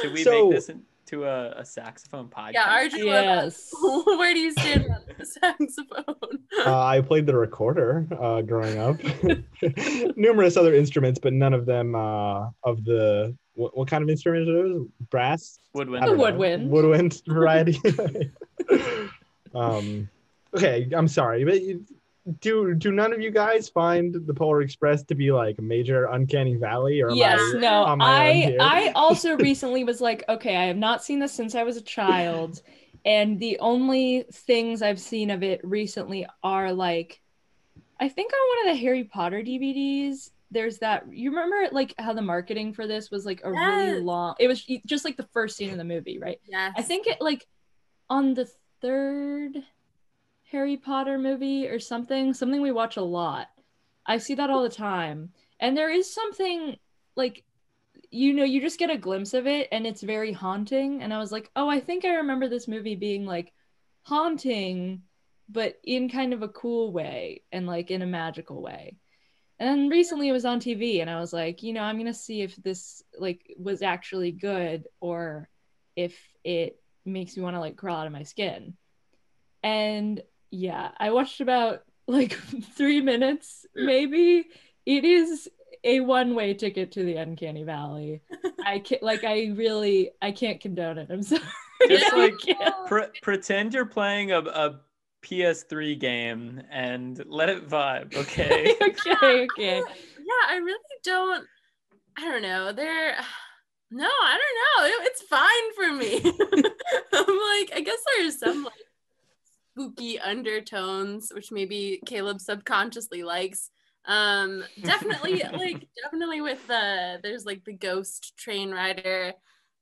should we So- make this into a, a saxophone podcast Yeah, Arjun, Yes. where do you stand on the saxophone? Uh, I played the recorder uh, growing up. Numerous other instruments, but none of them uh, of the what, what kind of instrument are those? Brass, woodwind don't know. woodwind. woodwind variety. um, okay, I'm sorry, but you, do do none of you guys find the Polar Express to be like a major uncanny valley? Or yes, I- no. on I? I also recently was like, okay, I have not seen this since I was a child, and the only things I've seen of it recently are like, I think on one of the Harry Potter DVDs. There's that you remember like how the marketing for this was like a really long. It was just like the first scene in the movie, right? Yes. I think it like on the third Harry Potter movie or something, something we watch a lot. I see that all the time. And there is something like you know, you just get a glimpse of it and it's very haunting and I was like, "Oh, I think I remember this movie being like haunting but in kind of a cool way and like in a magical way." And recently it was on TV and I was like, you know, I'm going to see if this like was actually good or if it makes me want to like crawl out of my skin. And yeah, I watched about like three minutes, maybe. It is a one way ticket to the uncanny valley. I can't like I really I can't condone it. I'm sorry. Just like pre- pretend you're playing a, a PS3 game and let it vibe, okay? okay, okay. Yeah, I really don't. I don't know. They're. No, I don't know. It- it's fine for me. I'm like, I guess there's some like spooky undertones, which maybe Caleb subconsciously likes. Um, definitely, like, definitely with the there's like the ghost train rider.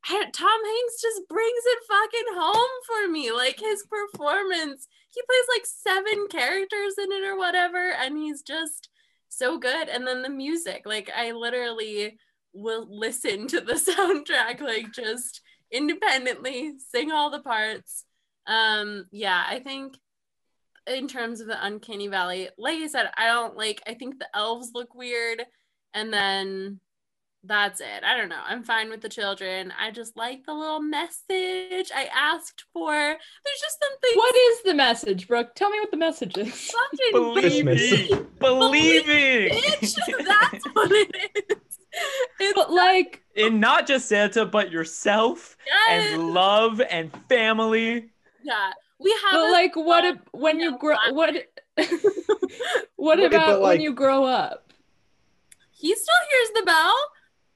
I, Tom Hanks just brings it fucking home for me. Like his performance, he plays like seven characters in it or whatever, and he's just so good. And then the music, like I literally will listen to the soundtrack, like just independently, sing all the parts. Um, yeah, I think in terms of the Uncanny Valley, like I said, I don't like I think the elves look weird, and then that's it. I don't know. I'm fine with the children. I just like the little message I asked for. There's just something What is the message, Brooke? Tell me what the message is. fucking Believing, believing bitch. That's what it is. It's But like in not just Santa, but yourself yes. and love and family. Yeah. We have but a like what uh, song- if when you know, grow what what Wait, about like- when you grow up? he still hears the bell.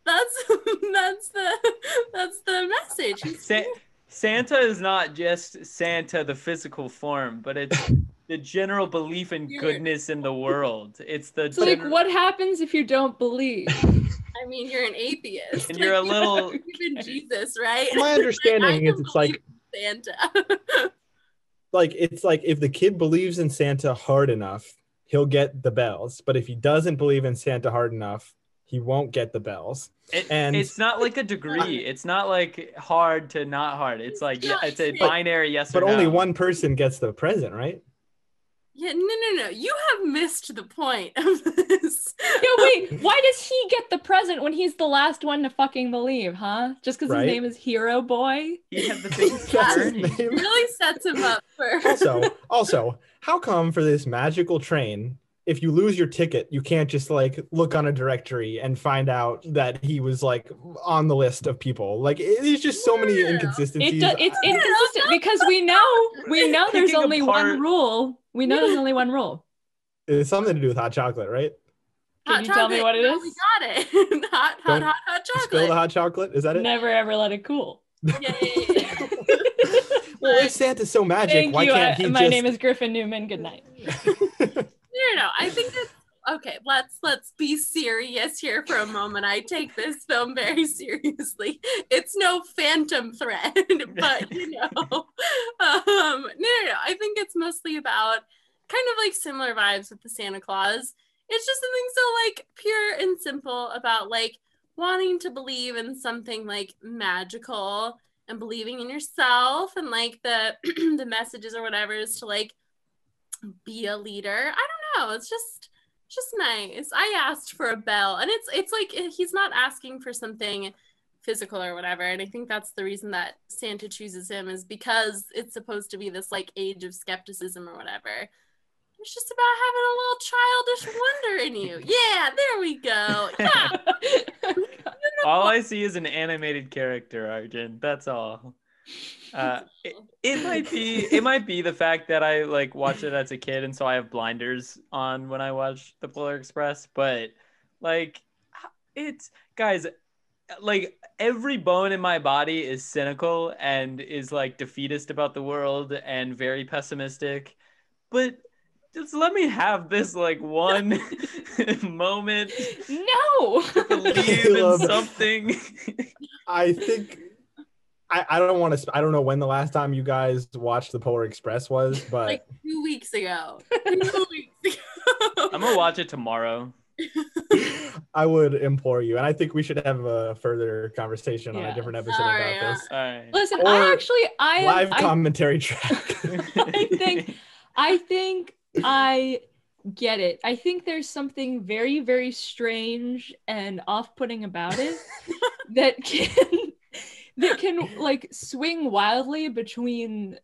That's that's the that's the message. Sa- Santa is not just Santa, the physical form, but it's the general belief in goodness in the world. It's the So like what happens if you don't believe? I mean, you're an atheist. And you're a little- don't believe Jesus, right? My understanding I is it's like Santa. like it's like if the kid believes in Santa hard enough, he'll get the bells. But if he doesn't believe in Santa hard enough, he won't get the bells. It- and- it's not like a degree. It's not like hard to not hard. It's like yeah, it's a binary yes But or only no. one person gets the present, right? Yeah, no, no, no. You have missed the point of this. yeah, wait, why does he get the present when he's the last one to fucking believe, huh? Just because Right. his name is Hero Boy? He had the biggest That's his journey. name. really sets him up for. also, also, how come for this magical train, if you lose your ticket, you can't just like look on a directory and find out that he was like on the list of people? Like, it, there's just so many Yeah. inconsistencies. It do, it's inconsistent because we know we know there's only apart- one rule. We know there's only one rule. It's something to do with hot chocolate, right? Can Hot you tell me what it is? No. We got it. hot, hot, Don't hot, hot Spill the hot chocolate. Is that it? Never ever let it cool. Yeah, yeah, yeah, yeah. well, if Santa's so magic, Thank why you. can't he my just? name is Griffin Newman. Good night. no, no. I think it's okay. Let's let's be serious here for a moment. I take this film very seriously. It's no phantom thread, but you know, um, no, no, no. I think it's mostly about kind of like similar vibes with the Santa Claus. It's just something so like pure and simple about like wanting to believe in something like magical and believing in yourself and like the the messages or whatever is to like be a leader. I don't know. It's just just nice. I asked for a bell and it's it's like eh, he's not asking for something physical or whatever. And I think that's the reason that Santa chooses him is because it's supposed to be this like age of skepticism or whatever. It's just about having a little childish wonder in you. Yeah, there we go. Yeah. all I see is an animated character, Arjun. That's all. Uh, it, it might be it might be the fact that I like watched it as a kid, and so I have blinders on when I watch the Polar Express. But like, it's guys, like every bone in my body is cynical and is like defeatist about the world and very pessimistic. But just let me have this like one moment no. believe in something. I think I, I don't want to. I don't know when the last time you guys watched the Polar Express was, but like two weeks ago. Two weeks ago. I'm gonna watch it tomorrow. I would implore you, and I think we should have a further conversation on a different episode Sorry, about this All right. Listen, Or I actually I live I, commentary track. I think I think I get it. I think there's something very, very strange and off-putting about it that can that can like swing wildly between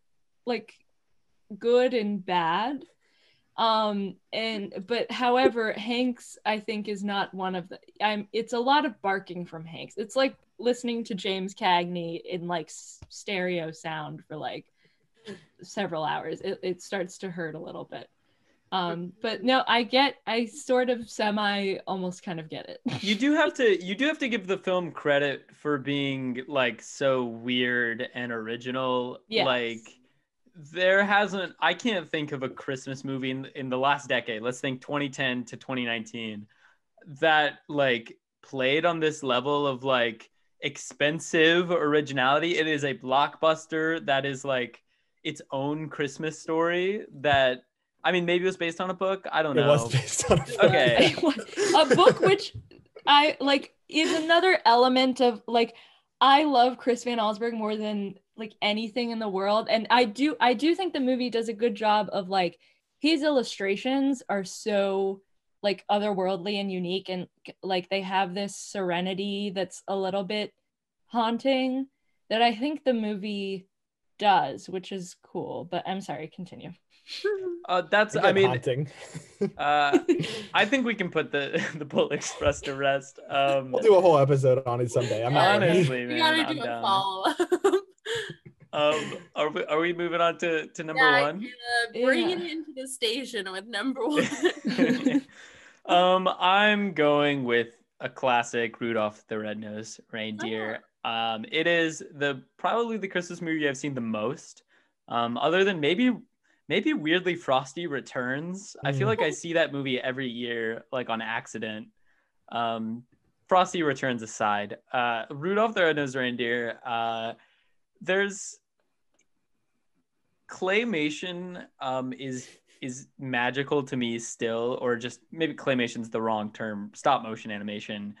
like good and bad. Um, and but however, Hanks I think is not one of the. I'm. It's a lot of barking from Hanks. It's like listening to James Cagney in like stereo sound for like several hours. It it starts to hurt a little bit. Um, but no, I get. I sort of semi almost kind of get it. you do have to you do have to give the film credit for being like so weird and original Yes. like there hasn't i can't think of a christmas movie in, in the last decade let's think 2010 to 2019 that like played on this level of like expensive originality it is a blockbuster that is like its own christmas story that i mean maybe it was based on a book. I don't It know. was based on a book. Okay. a book which I like is another element of like I love Chris Van Allsburg more than like anything in the world. And I do I do think the movie does a good job of like his illustrations are so like otherworldly and unique and like they have this serenity that's a little bit haunting that I think the movie does which is cool. But I'm sorry continue uh, that's i mean uh I think we can put the the Bull Express to rest. Um, we'll do a whole episode on it someday. I'm not worried. honestly, We man, gotta I'm do a follow up. Um, are we are we moving on to to number yeah, one? yeah, bring Yeah. it into the station with number one. um, I'm going with a classic Rudolph the Red-Nosed Reindeer. Um, it is the probably the Christmas movie I've seen the most. Um, other than maybe maybe weirdly Frosty Returns. I feel Mm. like I see that movie every year, like on accident. Um, Frosty Returns aside, uh, Rudolph the Red-Nosed Reindeer. Uh, there's claymation um, is is magical to me still, or just maybe claymation's the wrong term. Stop motion animation.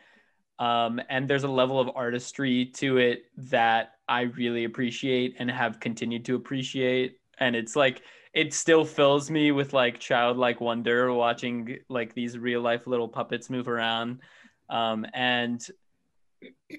Um, and there's a level of artistry to it that I really appreciate and have continued to appreciate. And it's like it still fills me with like childlike wonder watching like these real life little puppets move around. Um, and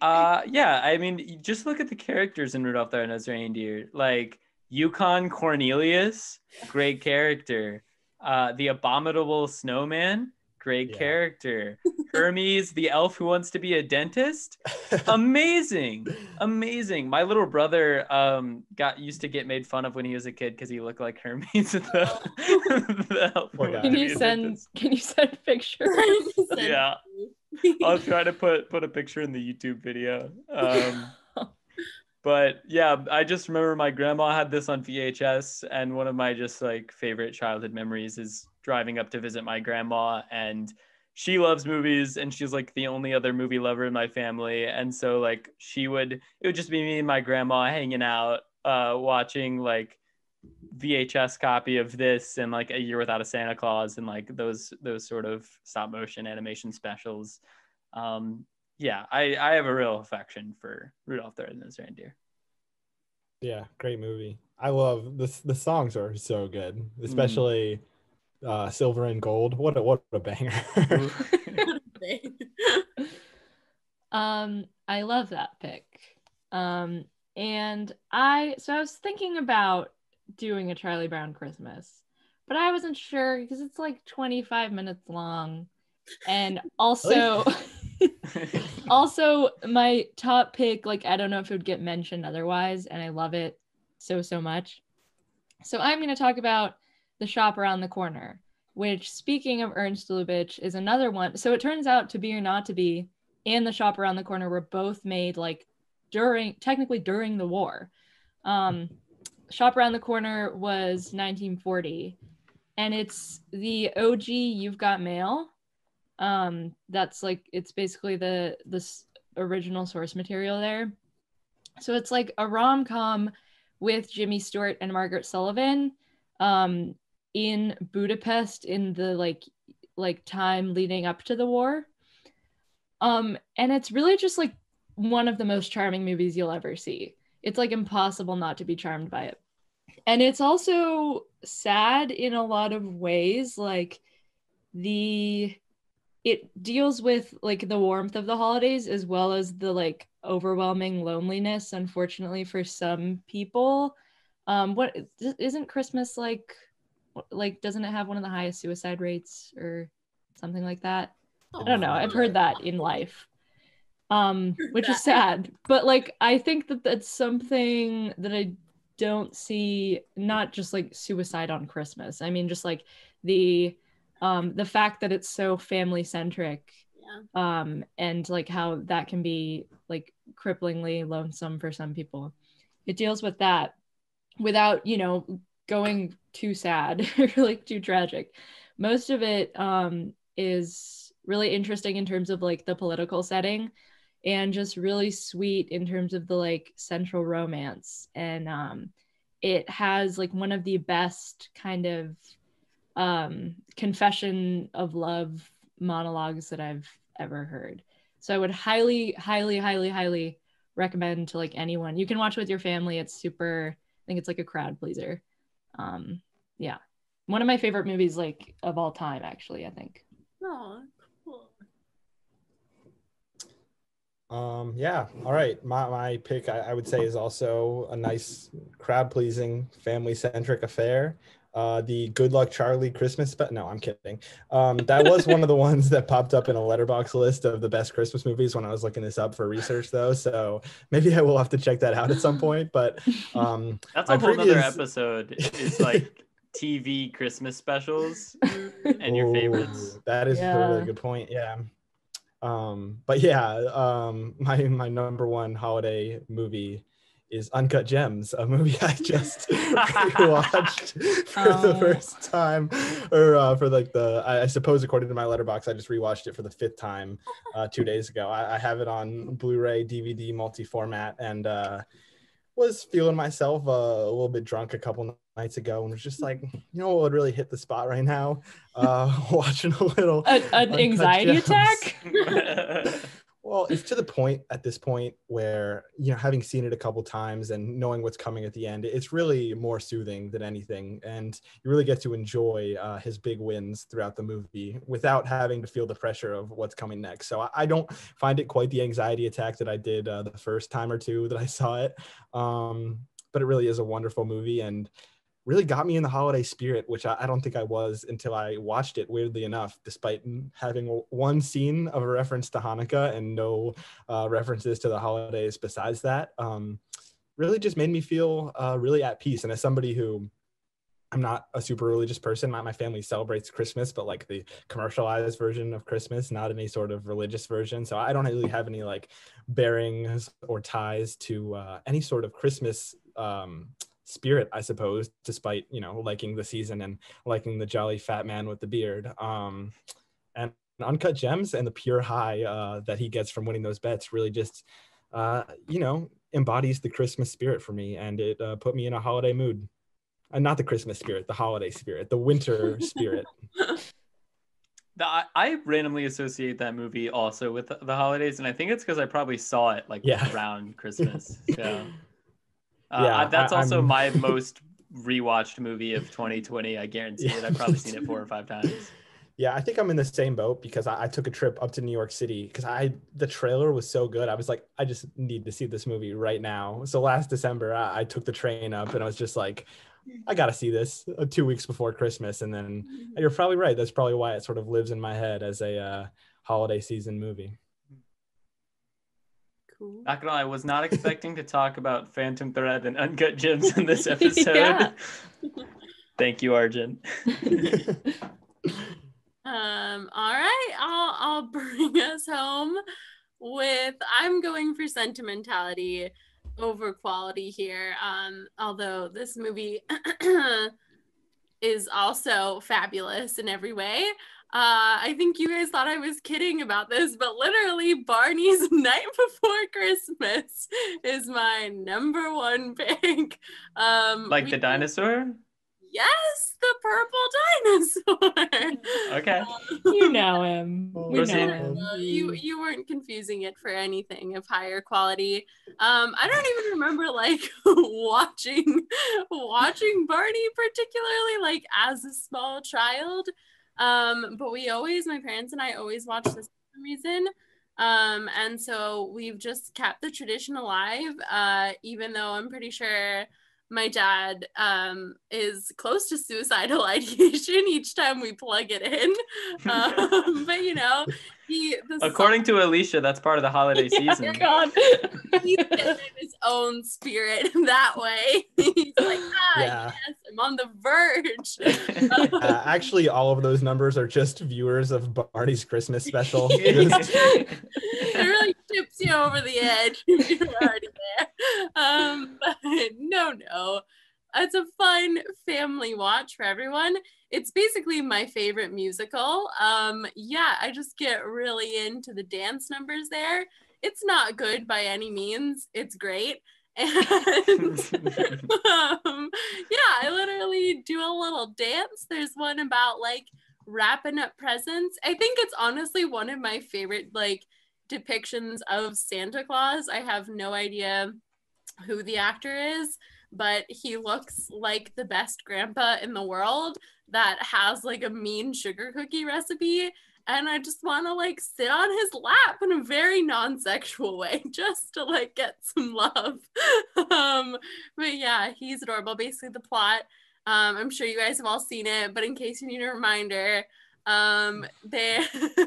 uh, yeah, I mean, just look at the characters in Rudolph the Red-Nosed Reindeer. Like Yukon Cornelius, great character. Uh, the Abominable Snowman, great Yeah. character. Hermey, the elf who wants to be a dentist, amazing, amazing. My little brother um got used to get made fun of when he was a kid because he looked like Hermey. The, the elf who Poor wanted guy. can you send can you send pictures Yeah. I'll try to put put a picture in the YouTube video. Um, but yeah, I just remember my grandma had this on VHS, and one of my just like favorite childhood memories is driving up to visit my grandma, and she loves movies, and she's like the only other movie lover in my family, and so like she would, it would just be me and my grandma hanging out, uh, watching like VHS copy of this and like a year without a Santa Claus and like those those sort of stop motion animation specials. Um, yeah, I I have a real affection for Rudolph the Red-Nosed Reindeer. Yeah, great movie. I love this. The songs are so good, especially uh, "Silver and Gold." What a what a banger! Um, I love that pick. Um, and I so I was thinking about doing a Charlie Brown Christmas, but I wasn't sure because it's like 25 minutes long. And also also my top pick, like I don't know if it would get mentioned otherwise, and I love it so so much. So I'm gonna talk about the shop around the corner, which speaking of Ernst Lubitsch is another one. So it turns out to be or not to be and the shop around the corner were both made like during technically during the war. Um shop around the corner was 1940 and it's the og you've got mail. Um that's like it's basically the this original source material there. So it's like a rom-com with jimmy stewart and margaret sullavan. Um in budapest in the like like time leading up to the war um, and it's really just like one of the most charming movies you'll ever see. It's like impossible not to be charmed by it. And it's also sad in a lot of ways. Like the it deals with like the warmth of the holidays as well as the like overwhelming loneliness, unfortunately, for some people. Um, what isn't Christmas like like doesn't it have one of the highest suicide rates or something like that? I don't know. I've heard that in life. Um, which is sad. But like I think that that's something that I don't see not just like suicide on Christmas. I mean just like the um the fact that it's so family centric Yeah. um and like how that can be like cripplingly lonesome for some people it deals with that without you know going too sad or like too tragic most of it um is really interesting in terms of like the political setting and just really sweet in terms of the like central romance and um it has like one of the best kind of um confession of love monologues that I've ever heard. So I would highly, highly, highly, highly recommend to like anyone. You can watch with your family. It's super, I think it's like a crowd pleaser. Um, yeah. One of my favorite movies like of all time, actually, I think. Oh, cool. Um, yeah. All right. My, my pick, I, I would say, is also a nice crowd pleasing, family centric affair. Uh, the Good Luck Charlie Christmas spe- No, I'm kidding. Um, that was one of the ones that popped up in a Letterboxd list of the best Christmas movies when I was looking this up for research, though. So maybe I will have to check that out at some point. But um, That's a whole other episode. It's like TV Christmas specials and your Ooh, favorites. That is a really good point. Yeah. Um, but yeah, um, my my number one holiday movie is Uncut Gems, a movie I just watched for the Oh. first time, or uh, for like the I, I suppose according to my Letterboxd, I just rewatched it for the fifth time uh, two days ago. I, I have it on Blu-ray, DVD, multi-format, and uh, was feeling myself uh, a little bit drunk a couple nights ago, and was just like, you know what would really hit the spot right now? Uh, watching a little A, an Uncut anxiety Gems. attack? Well, it's to the point at this point where, you know, having seen it a couple times and knowing what's coming at the end, it's really more soothing than anything. And you really get to enjoy uh, his big wins throughout the movie without having to feel the pressure of what's coming next. So I, I don't find it quite the anxiety attack that I did uh, the first time or two that I saw it. Um, but it really is a wonderful movie and really got me in the holiday spirit, which I, I don't think I was until I watched it, weirdly enough, despite having one scene of a reference to Hanukkah and no uh, references to the holidays besides that. Um, really just made me feel uh, really at peace. And as somebody who I'm not a super religious person. My, my family celebrates Christmas, but like the commercialized version of Christmas, not any sort of religious version. So I don't really have any like bearings or ties to uh, any sort of Christmas um, spirit, I suppose, despite, you know, liking the season and liking the jolly fat man with the beard. Um, and Uncut Gems and the pure high uh, that he gets from winning those bets really just, uh, you know, embodies the Christmas spirit for me. And it uh, put me in a holiday mood and not the Christmas spirit, the holiday spirit, the winter spirit. I, I randomly associate that movie also with the, the holidays, and I think it's because I probably saw it like Yeah. around Christmas. So, uh, Yeah, that's I- also I'm- my most rewatched movie of 2020. I guarantee it. I've probably seen it four or five times. Yeah, I think I'm in the same boat because I, I took a trip up to New York City because I the trailer was so good. I was like, I just need to see this movie right now. So last December, I, I took the train up and I was just like, I gotta see this uh, two weeks before Christmas. And then you're probably right. That's probably why it sort of lives in my head as a uh, holiday season movie. Cool. Not gonna lie, I was not expecting to talk about Phantom Thread and Uncut Gems in this episode. Thank you, Arjun. Um, all right, I'll I'll bring us home with I'm going for sentimentality over quality here. Um, although this movie is also fabulous in every way. Uh, I think you guys thought I was kidding about this, but literally Barney's Night Before Christmas is my number one pick. Um, like we- the dinosaur? Yes, the purple dinosaur. Okay. you know him. We know him. Uh, you you weren't confusing it for anything of higher quality. Um, I don't even remember like watching watching Barney particularly like as a small child. Um, but we always, my parents and I always watch this for some reason. Um, and so we've just kept the tradition alive. Uh, even though I'm pretty sure my dad um, is close to suicidal ideation each time we plug it in. Um, but you know, he according to Alicia, that's part of the holiday season. God. he's in his own spirit that way. He's like, ah, Yeah. yes, I'm on the verge. Uh, actually, all of those numbers are just viewers of Barney's Christmas special. it really tips you over the edge if you're already there. Um, but no, no. It's a fun family watch for everyone. It's basically my favorite musical. Um, yeah, I just get really into the dance numbers there. It's not good by any means. It's great. And um, yeah, I literally do a little dance. There's one about like wrapping up presents. I think it's honestly one of my favorite like depictions of Santa Claus. I have no idea who the actor is, but he looks like the best grandpa in the world that has like a mean sugar cookie recipe. And I just want to like sit on his lap in a very non-sexual way, just to like get some love. um, but yeah, he's adorable. Basically, the plot. Um, I'm sure you guys have all seen it, but in case you need a reminder, um, they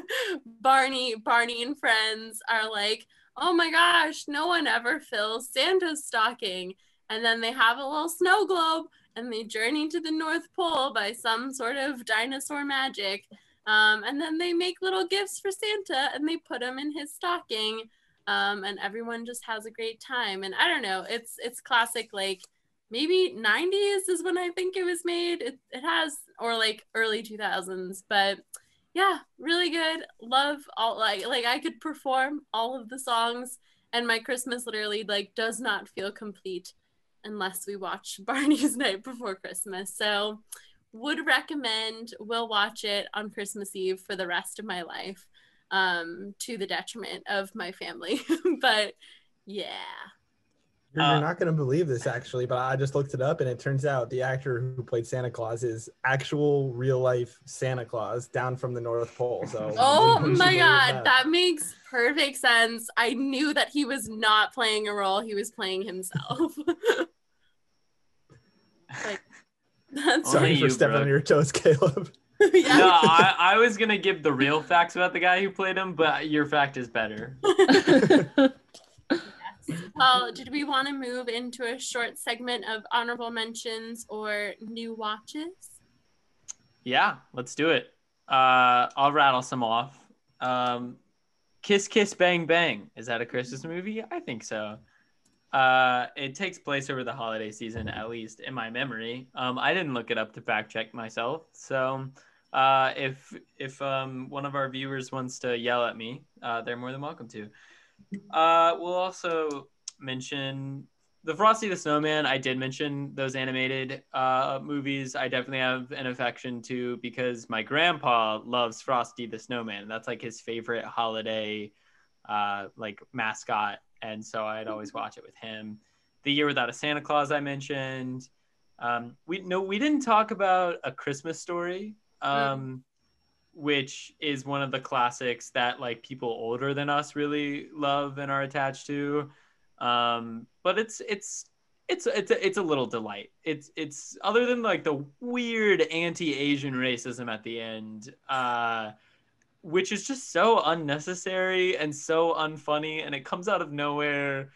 Barney, Barney and friends are like, oh my gosh, no one ever fills Santa's stocking. And then they have a little snow globe and they journey to the North Pole by some sort of dinosaur magic. Um, and then they make little gifts for Santa and they put them in his stocking. Um, and everyone just has a great time. And I don't know, it's it's classic like maybe 90s is when I think it was made. It, it has or like early 2000s, but yeah, really good. Love all like like I could perform all of the songs and my Christmas literally like does not feel complete unless we watch Barney's Night Before Christmas. So would recommend will watch it on Christmas Eve for the rest of my life um to the detriment of my family. but yeah. You're, Uh, not going to believe this, actually, but I just looked it up, and it turns out the actor who played Santa Claus is actual real life Santa Claus down from the North Pole. So, Oh my believe god, that makes perfect sense. I knew that he was not playing a role, he was playing himself. Like that's Only Sorry for you, stepping Brooke. on your toes, Caleb. yeah. no, I, I was gonna give the real facts about the guy who played him, but your fact is better. Well, did we want to move into a short segment of honorable mentions or new watches? Yeah, let's do it. Uh, I'll rattle some off. Um, Kiss Kiss Bang Bang. Is that a Christmas movie? I think so. Uh, it takes place over the holiday season, at least in my memory. Um, I didn't look it up to fact check myself. So uh, if if um, one of our viewers wants to yell at me, uh, they're more than welcome to. Uh, we'll also mention the Frosty the Snowman. I did mention those animated uh, movies. I definitely have an affection to because my grandpa loves Frosty the Snowman. That's like his favorite holiday, uh, like mascot, and so I'd always watch it with him. The Year Without a Santa Claus I mentioned. Um, we no, we didn't talk about a Christmas Story. Um, which is one of the classics that like people older than us really love and are attached to. Um, but it's it's it's it's a, it's a little delight. It's it's other than like the weird anti-Asian racism at the end, uh, which is just so unnecessary and so unfunny, and it comes out of nowhere,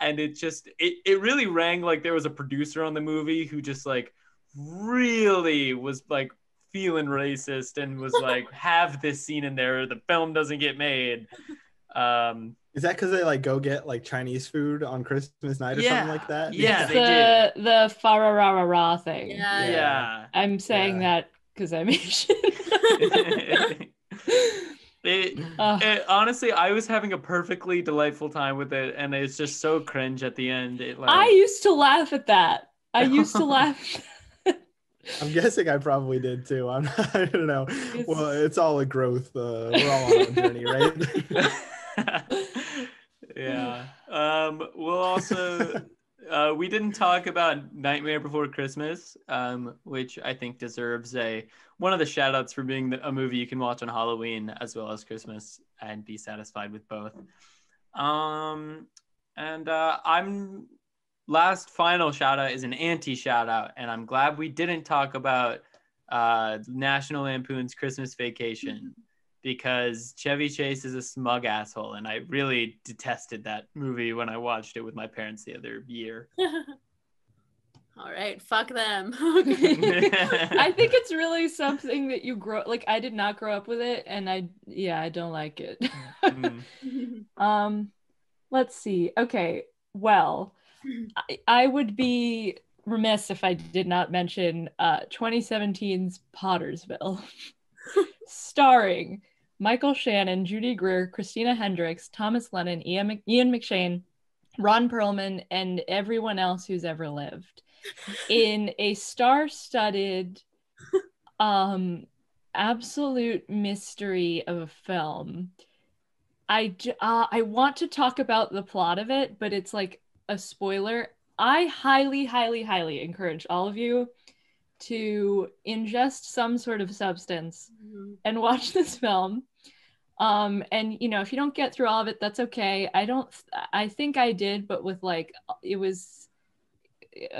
and it just it it really rang like there was a producer on the movie who just like really was like feeling racist and was like have this scene in there or the film doesn't get made um Is that because they like go get like Chinese food on Christmas night or Yeah. something like that? Yeah, it's they the the fararara thing. Yeah. yeah, I'm saying Yeah. that because I'm Asian. it, Ugh. it- honestly i was having a perfectly delightful time with it and it's just so cringe at the end it like I used to laugh at that. I used to laugh. I'm guessing I probably did too. I'm I don't know. It's- Well, it's all a growth. Uh, we're all on a journey, right? yeah. Um, we'll also uh, we didn't talk about Nightmare Before Christmas, um, which I think deserves a one of the shout outs for being a movie you can watch on Halloween as well as Christmas and be satisfied with both. Um, and uh, I'm last final shout out is an anti shout out, and I'm glad we didn't talk about uh, National Lampoon's Christmas Vacation because Chevy Chase is a smug asshole, and I really detested that movie when I watched it with my parents the other year. All right, fuck them. I think it's really something that you grow like I did not grow up with it and I yeah, I don't like it. Mm. um let's see. Okay. Well, I, I would be remiss if I did not mention uh 2017's Pottersville starring Michael Shannon, Judy Greer, Christina Hendricks, Thomas Lennon, Ian, Mc- Ian McShane, Ron Perlman, and everyone else who's ever lived. In a star-studded um absolute mystery of a film I, uh, i want to talk about the plot of it but it's like a spoiler. I highly highly highly encourage all of you to ingest some sort of substance and watch this film. Um and you know if you don't get through all of it that's okay. I don't i think i did but with like it was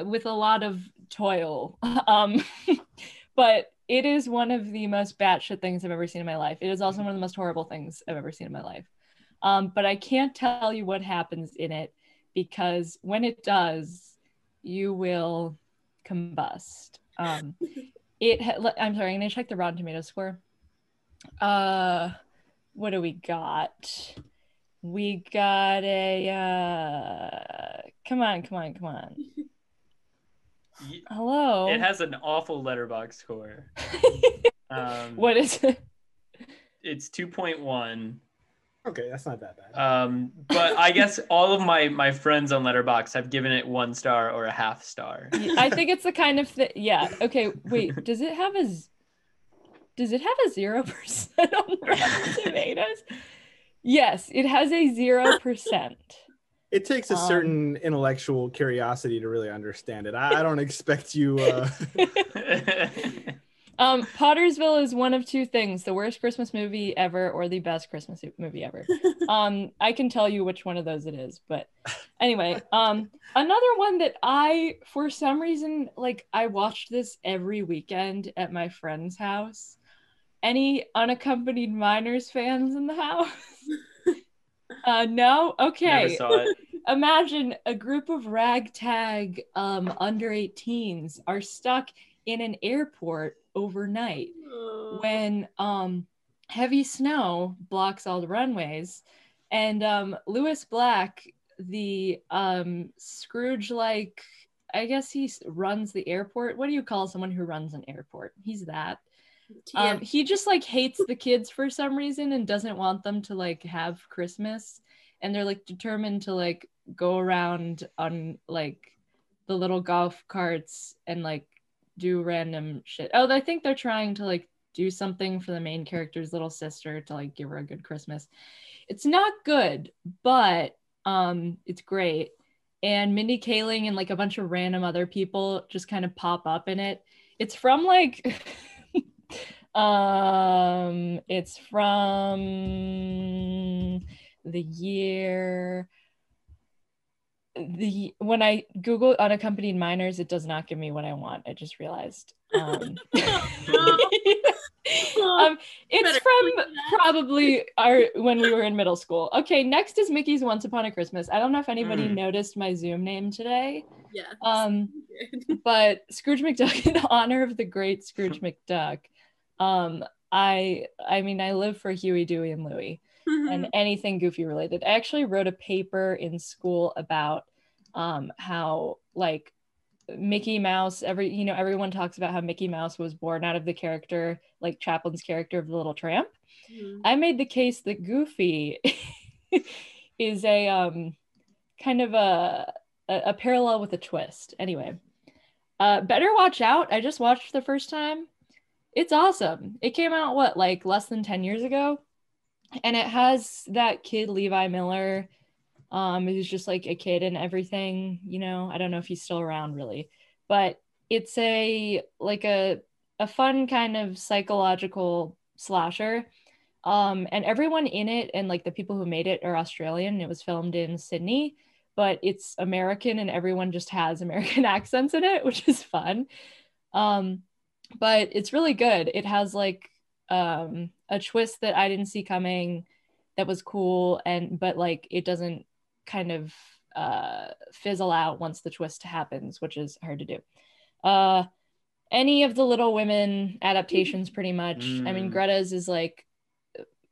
with a lot of toil. Um but it is one of the most batshit things i've ever seen in my life. It is also one of the most horrible things i've ever seen in my life. Um but i can't tell you what happens in it because when it does you will combust um it ha- i'm sorry i'm gonna check the rotten tomato score. Uh what do we got? We got a uh come on come on come on. Hello? It has an awful Letterboxd score. Um, what is it? It's 2.1. Okay, that's not that bad. Um, but I guess all of my my friends on Letterboxd have given it one star or a half star. i think it's the kind of thing yeah okay wait does it have a z- does it have a zero percent on rotten tomatoes yes it has a zero percent It takes a Um, certain intellectual curiosity to really understand it. I, I don't expect you. Uh, Um, Pottersville is one of two things: the worst Christmas movie ever, or the best Christmas movie ever. Um, I can tell you which one of those it is, but anyway, um, another one that I, for some reason, like I watched this every weekend at my friend's house. Any unaccompanied minors fans in the house? uh, no. Never Okay saw it. imagine a group of ragtag um, under 18s are stuck in an airport overnight. When um, heavy snow blocks all the runways and um, lewis black the um, scrooge like i guess he runs the airport. What do you call someone who runs an airport? He's that. Um, he just like hates the kids for some reason and doesn't want them to like have christmas. And they're like determined to like go around on like the little golf carts and like do random shit. Oh i think they're trying to like do something for the main character's little sister to like give her a good christmas. It's not good but um it's great. And mindy kaling and like a bunch of random other people just kind of pop up in it. It's from like um it's from the year the when i google unaccompanied minors it does not give me what i want i just realized um, um it's Better from probably our when we were in middle school okay next is mickey's once upon a christmas i don't know if anybody Mm. noticed my zoom name today yeah. um but Scrooge McDuck in honor of the great Scrooge McDuck. Um, I I mean I live for Huey, Dewey, and Louie and anything goofy related. I actually wrote a paper in school about um how like Mickey Mouse, every you know, everyone talks about how Mickey Mouse was born out of the character, like Chaplin's character of the Little Tramp. Mhm. I made the case that Goofy is a um kind of a a, a parallel with a twist. Anyway, uh, better watch out. I just watched the first time. It's awesome. It came out what like less than ten years ago, and it has that kid Levi Miller, um, who's just like a kid and everything. You know, I don't know if he's still around really, but it's a like a a fun kind of psychological slasher um and everyone in it and like the people who made it are australian it was filmed in sydney but it's American and everyone just has American accents in it, which is fun. Um, but it's really good. It has like um, a twist that I didn't see coming that was cool and but like it doesn't kind of uh, fizzle out once the twist happens, which is hard to do. Uh, any of the Little Women adaptations, pretty much. I mean, Mm. Greta's is like,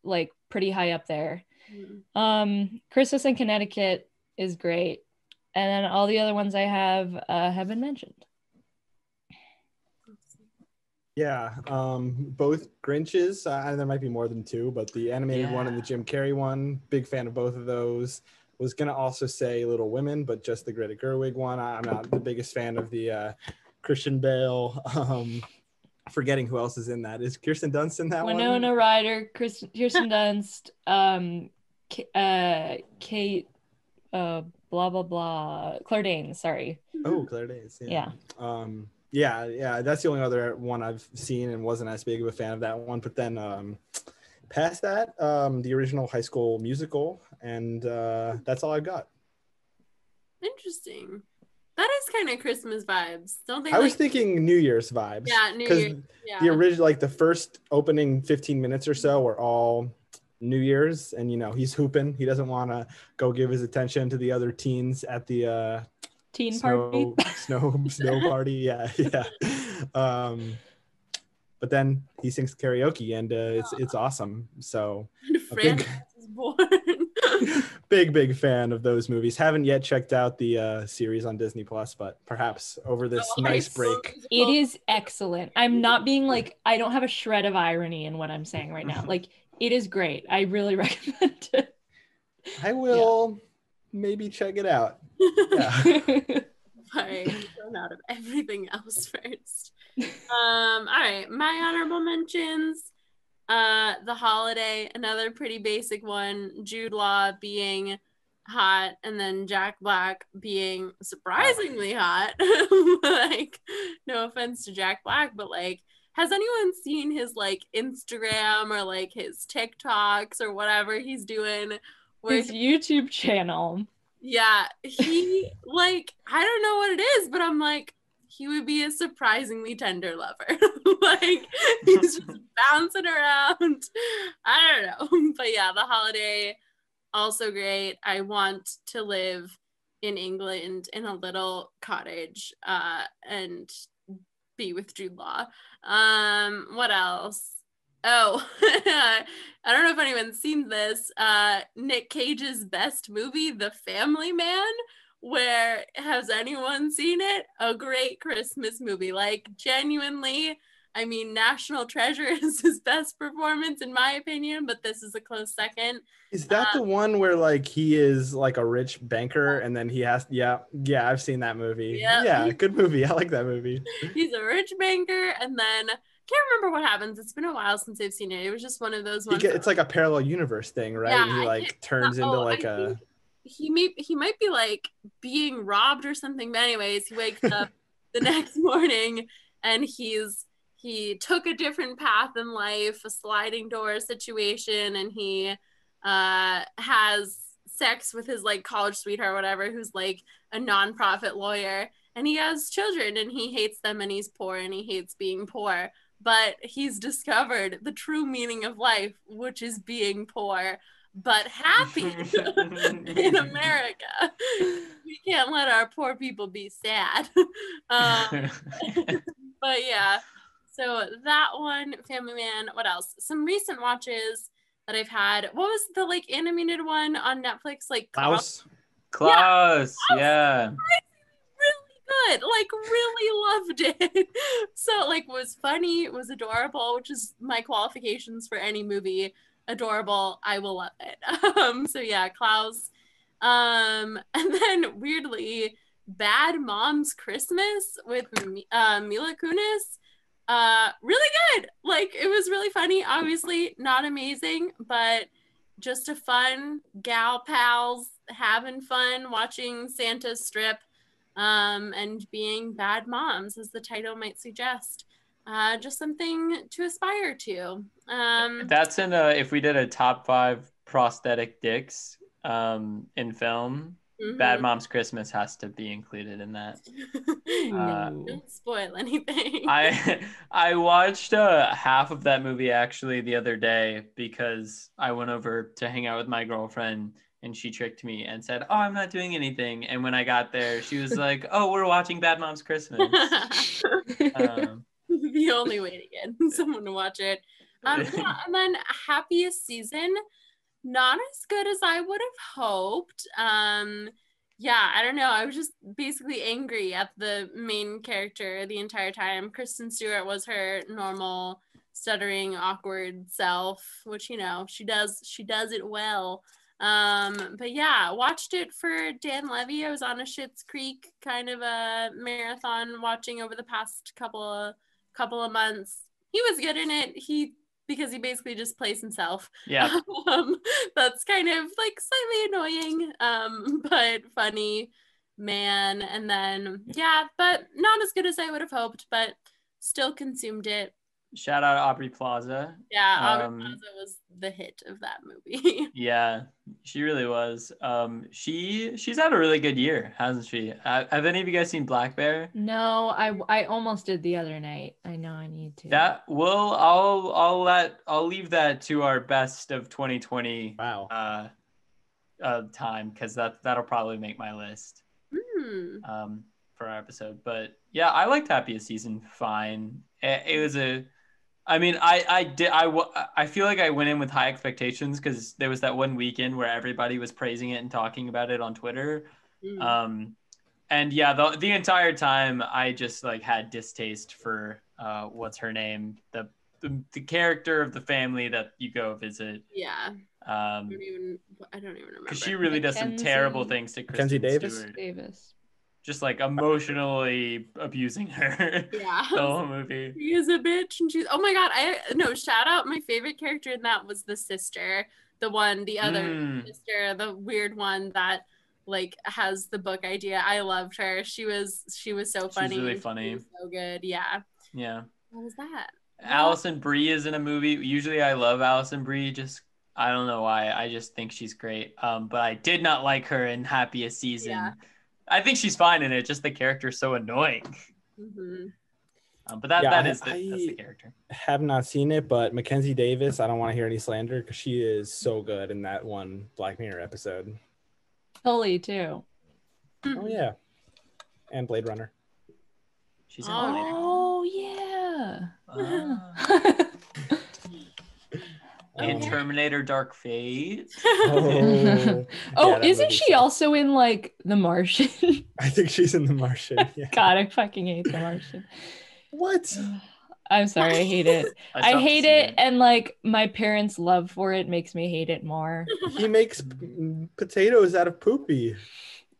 like pretty high up there. Mm. Um, Christmas in Connecticut is great, and then all the other ones I have uh, have been mentioned. Yeah, um, both Grinches. Uh, there might be more than two, but the animated one and the Jim Carrey one. Big fan of both of those. Was gonna also say Little Women, but just the Greta Gerwig one. I'm not the biggest fan of the uh, Christian Bale. Um, forgetting who else is in that. Is Kirsten Dunst in that one? Winona Ryder, Chris, Kirsten Dunst, um, K- uh, Kate, uh, blah blah blah, Claire Danes. Sorry, Oh, Claire Danes. yeah. um yeah yeah that's the only other one i've seen and wasn't as big of a fan of that one but then um past that um the original high school musical and uh that's all i've got Interesting. That is kind of Christmas vibes, don't they? i was thinking new year's vibes Yeah, New because Year's, yeah. the original like the first opening 15 minutes or so were all new year's and you know he's hooping he doesn't want to go give his attention to the other teens at the uh Teen party. snow snow snow party yeah yeah um but then he sings karaoke and uh, it's it's awesome so And big- is born. big big fan of those movies haven't yet checked out the uh series on disney plus but perhaps over this Oh, nice high break It musical. is excellent. I'm not being like I don't have a shred of irony in what I'm saying right now. Like it is great. I really recommend it. i will maybe check it out yeah Sorry, thrown out of everything else first. Um, all right, my honorable mentions. Uh, The Holiday, another pretty basic one. Jude Law being hot, and then Jack Black being surprisingly hot. like, no offense to Jack Black, but like, has anyone seen his like Instagram or like his TikToks or whatever he's doing? Where His YouTube channel. yeah, he like I don't know what it is, but I'm like he would be a surprisingly tender lover. like he's just bouncing around. I don't know. But yeah, the holiday also great. I want to live in England in a little cottage uh and be with Jude Law. Um what else? Oh, I don't know if anyone's seen this. Uh, Nick Cage's best movie, The Family Man. Where has anyone seen it? A great Christmas movie. Like, genuinely, I mean, National Treasure is his best performance, in my opinion, but this is a close second. is that the one where like he is like a rich banker and then he has yeah yeah i've seen that movie Yep. yeah good movie i like that movie He's a rich banker, and then can't remember what happens. It's been a while since I've seen it. It was just one of those ones. get, it's like a parallel universe thing right Yeah, and he like turns into Oh, like a he may he might be like being robbed or something. But anyways, he wakes up the next morning and he's he took a different path in life, a sliding door situation, and he uh has sex with his like college sweetheart or whatever who's like a nonprofit lawyer and he has children and he hates them and he's poor and he hates being poor but he's discovered the true meaning of life which is being poor but happy in America. We can't let our poor people be sad. um, but yeah, so that one, Family Man. What else? Some recent watches that I've had. What was the like animated one on Netflix? Like Klaus. Klaus, yeah. really good. Like really loved it. So like was funny, was adorable, which is my qualifications for any movie. Adorable, I will love it. Um, so yeah, Klaus. Um, and then weirdly, Bad Mom's Christmas with uh, Mila Kunis. Uh, really good. Like it was really funny. Obviously not amazing, but just a fun gal pals having fun watching Santa strip um, and being bad moms, as the title might suggest. Uh, just something to aspire to. Um, That's in a if we did a top five prosthetic dicks um in film, Mhm. Bad Mom's Christmas has to be included in that. Uh, don't spoil anything. I I watched uh, half of that movie actually the other day because I went over to hang out with my girlfriend and she tricked me and said, "Oh, I'm not doing anything." And when I got there, she was like, "Oh, we're watching Bad Mom's Christmas." Um, the only way to get someone to watch it. Um, yeah, and then happiest season, not as good as I would have hoped. Um, yeah, I don't know. I was just basically angry at the main character the entire time. Kristen Stewart was her normal stuttering, awkward self, which you know she does. She does it well. Um, but yeah, watched it for Dan Levy. I was on a Schitt's Creek kind of a marathon watching over the past couple of couple of months. He was good in it. He because he basically just plays himself. yeah, um, that's kind of like slightly annoying, um, but funny man. And then yeah, but not as good as I would have hoped, but still consumed it. Shout out Aubrey Plaza. Yeah, Aubrey Um, Plaza was the hit of that movie. Yeah, she really was. Um, she she's had a really good year, hasn't she? Uh, have any of you guys seen Black Bear? No, I I almost did the other night. I know I need to. That will I'll I'll let I'll leave that to our best of 2020 Wow. uh, uh time because that that'll probably make my list Hmm. um for our episode. But yeah, I liked Happiest Season fine. It, it was a I mean, I I did I I feel like I went in with high expectations because there was that one weekend where everybody was praising it and talking about it on Twitter. Hmm. Um, and yeah, the the entire time I just like had distaste for uh, what's her name, the, the the character of the family that you go visit. yeah. I Um, don't even. I don't even remember. because she really does some terrible things to Mackenzie Kristen Davis? Stewart. Davis. Just like emotionally abusing her Yeah. the whole movie. She is a bitch, and she's. Oh my god! I no shout out. My favorite character in that was the sister, the one, the other Mm. sister, the weird one that like has the book idea. I loved her. She was she was so She's funny. really She funny. was so good. Yeah. Yeah. What was that? Alison Brie is in a movie. Usually I love Alison Brie. Just I don't know why. I just think she's great. Um, but I did not like her in Happiest Season. Yeah. I think she's fine in it. Just the character's so annoying. hmm Um, but that Yeah, that I- is the, that's the character. Have not seen it, but Mackenzie Davis, I don't want to hear any slander because she is so good in that one Black Mirror episode. Tully too. Oh yeah, and Blade Runner. She's in Oh, it. Oh yeah. Ah. and Um, Terminator Dark Fate. Oh, oh, Yeah, that isn't she so- also in like The Martian? I think she's in The Martian. Yeah. God, I fucking hate The Martian. What? I'm sorry, I hate it. still I hate see it, and like my parents' love for it makes me hate it more. He makes p- potatoes out of poopy.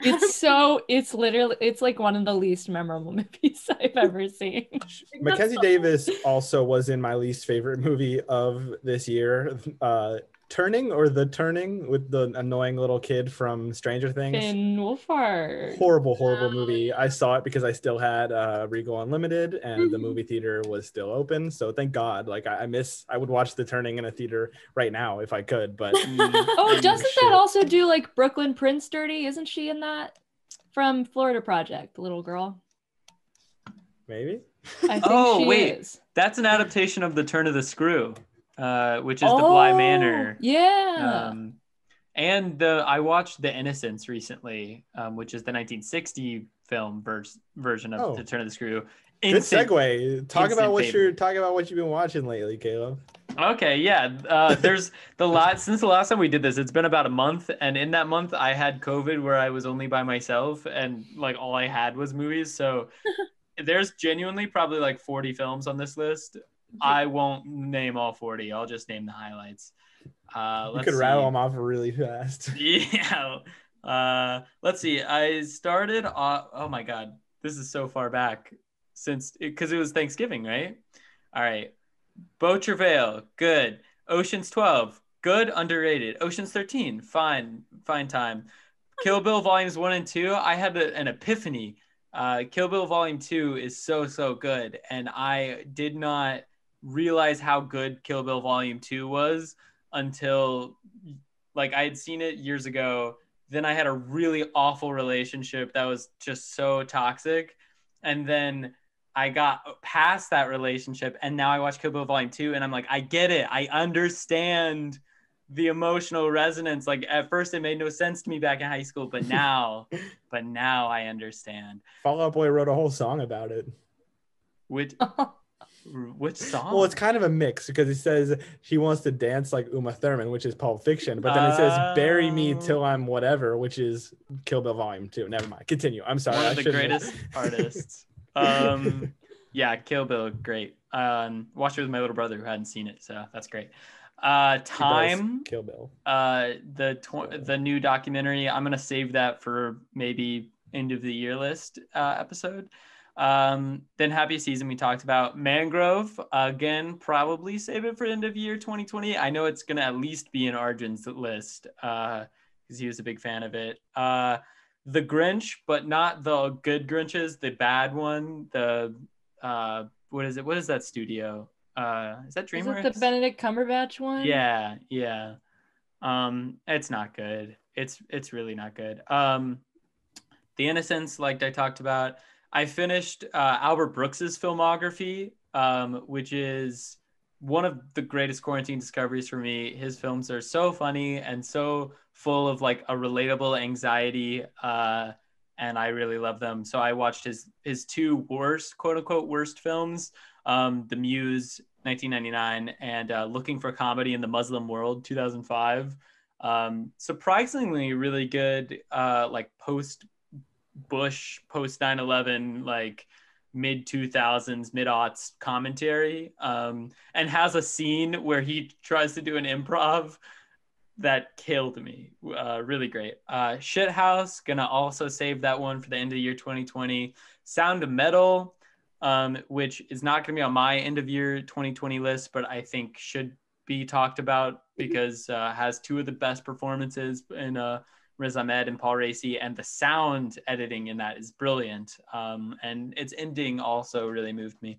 It's so it's literally it's like one of the least memorable movies I've ever seen. Mackenzie Davis also was in my least favorite movie of this year, uh, Turning or The Turning with the annoying little kid from Stranger Things. Finn Wolfhard. Horrible, horrible Oh, movie. I saw it because I still had uh, Regal Unlimited and the Mhm. movie theater was still open. So thank God. Like I, I miss, I would watch The Turning in a theater right now if I could, but Oh, Mm, doesn't shit. that also do like Brooklyn Prince dirty? Isn't she in that? From Florida Project, the little girl. maybe. I think Oh, she wait. is. That's an adaptation of The Turn of the Screw, uh, which is the Bly Oh, Manor. Yeah. Um, and the I watched The Innocents recently, um, which is the 1960 film vers- version of Oh. The Turn of the Screw. Good Instant- segue. Talk instant about what favorite. you're talking about. What you've been watching lately, Caleb. Okay, yeah. Uh, there's the last since the last time we did this, it's been about a month, and in that month I had COVID where I was only by myself, and like all I had was movies. So there's genuinely probably like 40 films on this list. I won't name all 40. I'll just name the highlights. Uh, You could rattle them off really fast. Yeah. Uh, let's see. I started. Uh, oh my god, this is so far back since because it, was Thanksgiving, right? All right. Beau Travail, good. Ocean's Twelve, good, underrated. Ocean's Thirteen, fine, fine time. Kill Bill Volumes One and Two, I had a, an epiphany. Uh, Kill Bill Volume Two is so so good, and I did not realize how good Kill Bill Volume Two was until like I had seen it years ago. Then I had a really awful relationship that was just so toxic. And then I got past that relationship and now I watch Kill Bill Volume 2 and I'm like, I get it. I understand the emotional resonance. Like at first it made no sense to me back in high school, but now, but now I understand. Fall Out Boy wrote a whole song about it. Which which song? Well, it's kind of a mix because he says he wants to dance like Uma Thurman, which is Pulp Fiction, but then it says "Bury me Oh. till I'm whatever," which is Kill Bill Volume Two. Never mind. Continue. I'm sorry. one I of the greatest artists. Um, yeah, Kill Bill, great. Um, watched it with my little brother who hadn't seen it, so that's great. Uh, time, Kill Bill. uh, the tw- the new documentary. I'm gonna save that for maybe end of the year list uh, episode. Um, then Happy Season we talked about Mangrove again. Probably save it for end of year 2020. I know it's gonna at least be in Arjun's list because he was a big fan of it. Uh, the Grinch, but not the good Grinches, the bad one. The uh, what is it? What is that studio? Uh, is that DreamWorks? it the Benedict Cumberbatch one? Yeah, yeah. Um, it's not good. It's it's really not good. Um, The Innocents, like I talked about, I finished uh, Albert Brooks's filmography, um, which is one of the greatest quarantine discoveries for me. His films are so funny and so full of like a relatable anxiety, uh, and I really love them. So I watched his his two worst, quote unquote, worst films, um, The Muse, 1999, and uh, Looking for Comedy in the Muslim World, 2005. Um, surprisingly, really good, uh, like post Bush, post 9 11, like mid 2000s, mid aughts commentary, um, and has a scene where he tries to do an improv that killed me. Uh, really great. Uh, Shithouse, gonna also save that one for the end of the year 2020. Sound of Metal, um, which is not gonna be on my end of year 2020 list, but I think should be talked about because uh, has two of the best performances in uh, Riz Ahmed and Paul Raci, and the sound editing in that is brilliant. Um, and its ending also really moved me.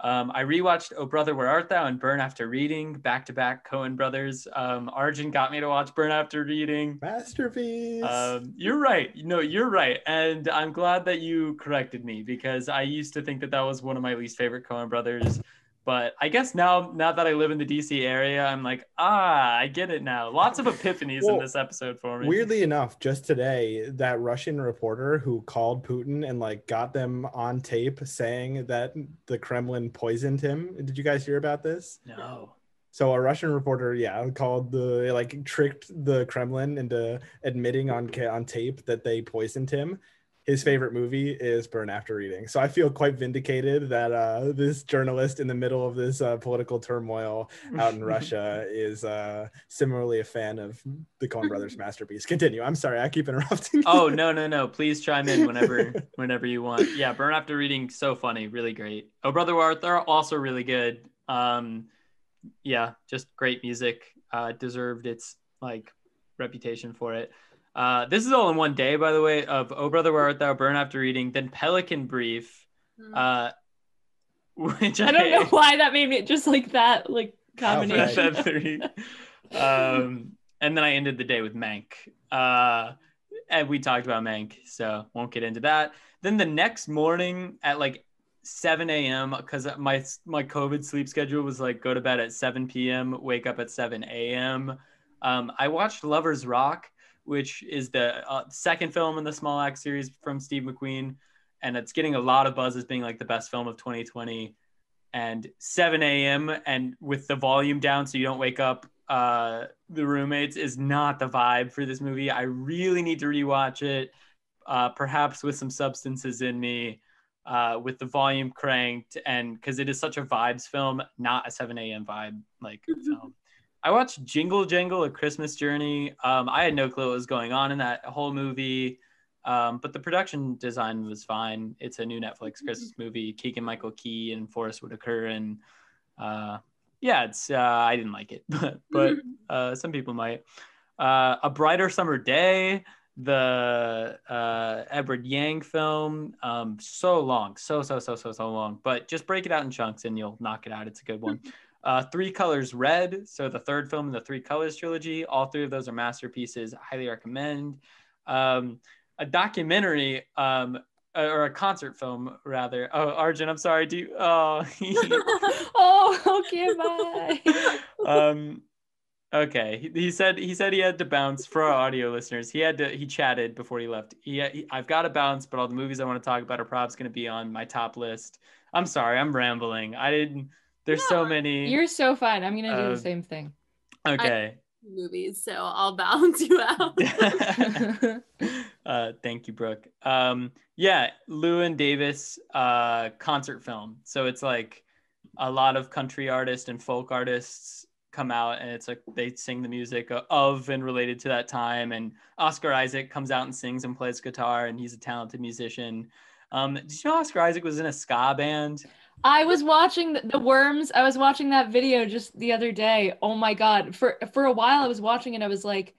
Um, I rewatched Oh Brother Where Art Thou and Burn After Reading, back to back Coen brothers. Um, Arjun got me to watch Burn After Reading. Masterpiece. Um, you're right. No, you're right. And I'm glad that you corrected me because I used to think that that was one of my least favorite Coen brothers. But I guess now, now that I live in the DC area, I'm like, ah, I get it now. Lots of epiphanies in this episode for me. Weirdly enough, just today, that Russian reporter who called Putin and like got them on tape saying that the Kremlin poisoned him. Did you guys hear about this? No. So a Russian reporter, yeah, called the like tricked the Kremlin into admitting on on tape that they poisoned him. His favorite movie is Burn After Reading. So I feel quite vindicated that uh, this journalist in the middle of this uh, political turmoil out in Russia is uh, similarly a fan of the Coen Brothers masterpiece. Continue. I'm sorry, I keep interrupting. Oh no no no! Please chime in whenever whenever you want. Yeah, Burn After Reading, so funny, really great. Oh Brother Where Art also really good. Um, yeah, just great music. Uh, deserved its like reputation for it. Uh, this is all in one day, by the way. Of Oh Brother Where Art Thou, Burn After Reading, then Pelican Brief, uh, which I don't know why that made me just like that, like combination. that three. Um, and then I ended the day with Mank. Uh, and we talked about Mank, so won't get into that. Then the next morning at like 7 a.m. because my my COVID sleep schedule was like go to bed at 7 p.m., wake up at 7 a.m. Um, I watched Lovers Rock, which is the uh, second film in the Small Axe series from Steve McQueen, and it's getting a lot of buzz as being like the best film of 2020 and 7 a.m. and with the volume down so you don't wake up uh, the roommates is not the vibe for this movie. I really need to rewatch it, uh, perhaps with some substances in me, uh, with the volume cranked, and because it is such a vibes film, not a 7 a.m. vibe like film. I watched Jingle Jangle: A Christmas Journey. Um, I had no clue what was going on in that whole movie. Um, but the production design was fine. It's a new Netflix Christmas movie. Keegan Michael Key and Forest Whitaker, and uh, yeah, it's uh, I didn't like it, but but uh, some people might. Uh, a brighter summer day, the uh, Edward Yang film, um, so long, so so so so so long, but just break it out in chunks and you'll knock it out. It's a good one. Uh, Three Colors Red, so the third film in the Three Colors trilogy. All three of those are masterpieces. I highly recommend. Um, a documentary um, or a concert film rather. Oh, Arjun, I'm sorry. Do you? Oh. oh, okay, bye. um, okay. He, he, said he said he had to bounce for our audio listeners. He had to. He chatted before he left. He, he I've got to bounce, but all the movies I want to talk about are probably going to be on my top list. I'm sorry. I'm rambling. I didn't. There's no, so many. You're so fine. I'm gonna do the same thing. Okay. I, movies, so I'll balance you out. uh, thank you, Brooke. Um, yeah, Llewyn Davis uh, concert film. So it's like a lot of country artists and folk artists come out, and it's like they sing the music of and related to that time. And Oscar Isaac comes out and sings and plays guitar, and he's a talented musician. Um, did you know Oscar Isaac was in a ska band? I was watching the, the, Worms. I was watching that video just the other day. Oh my god! For for a while, I was watching it. I was like,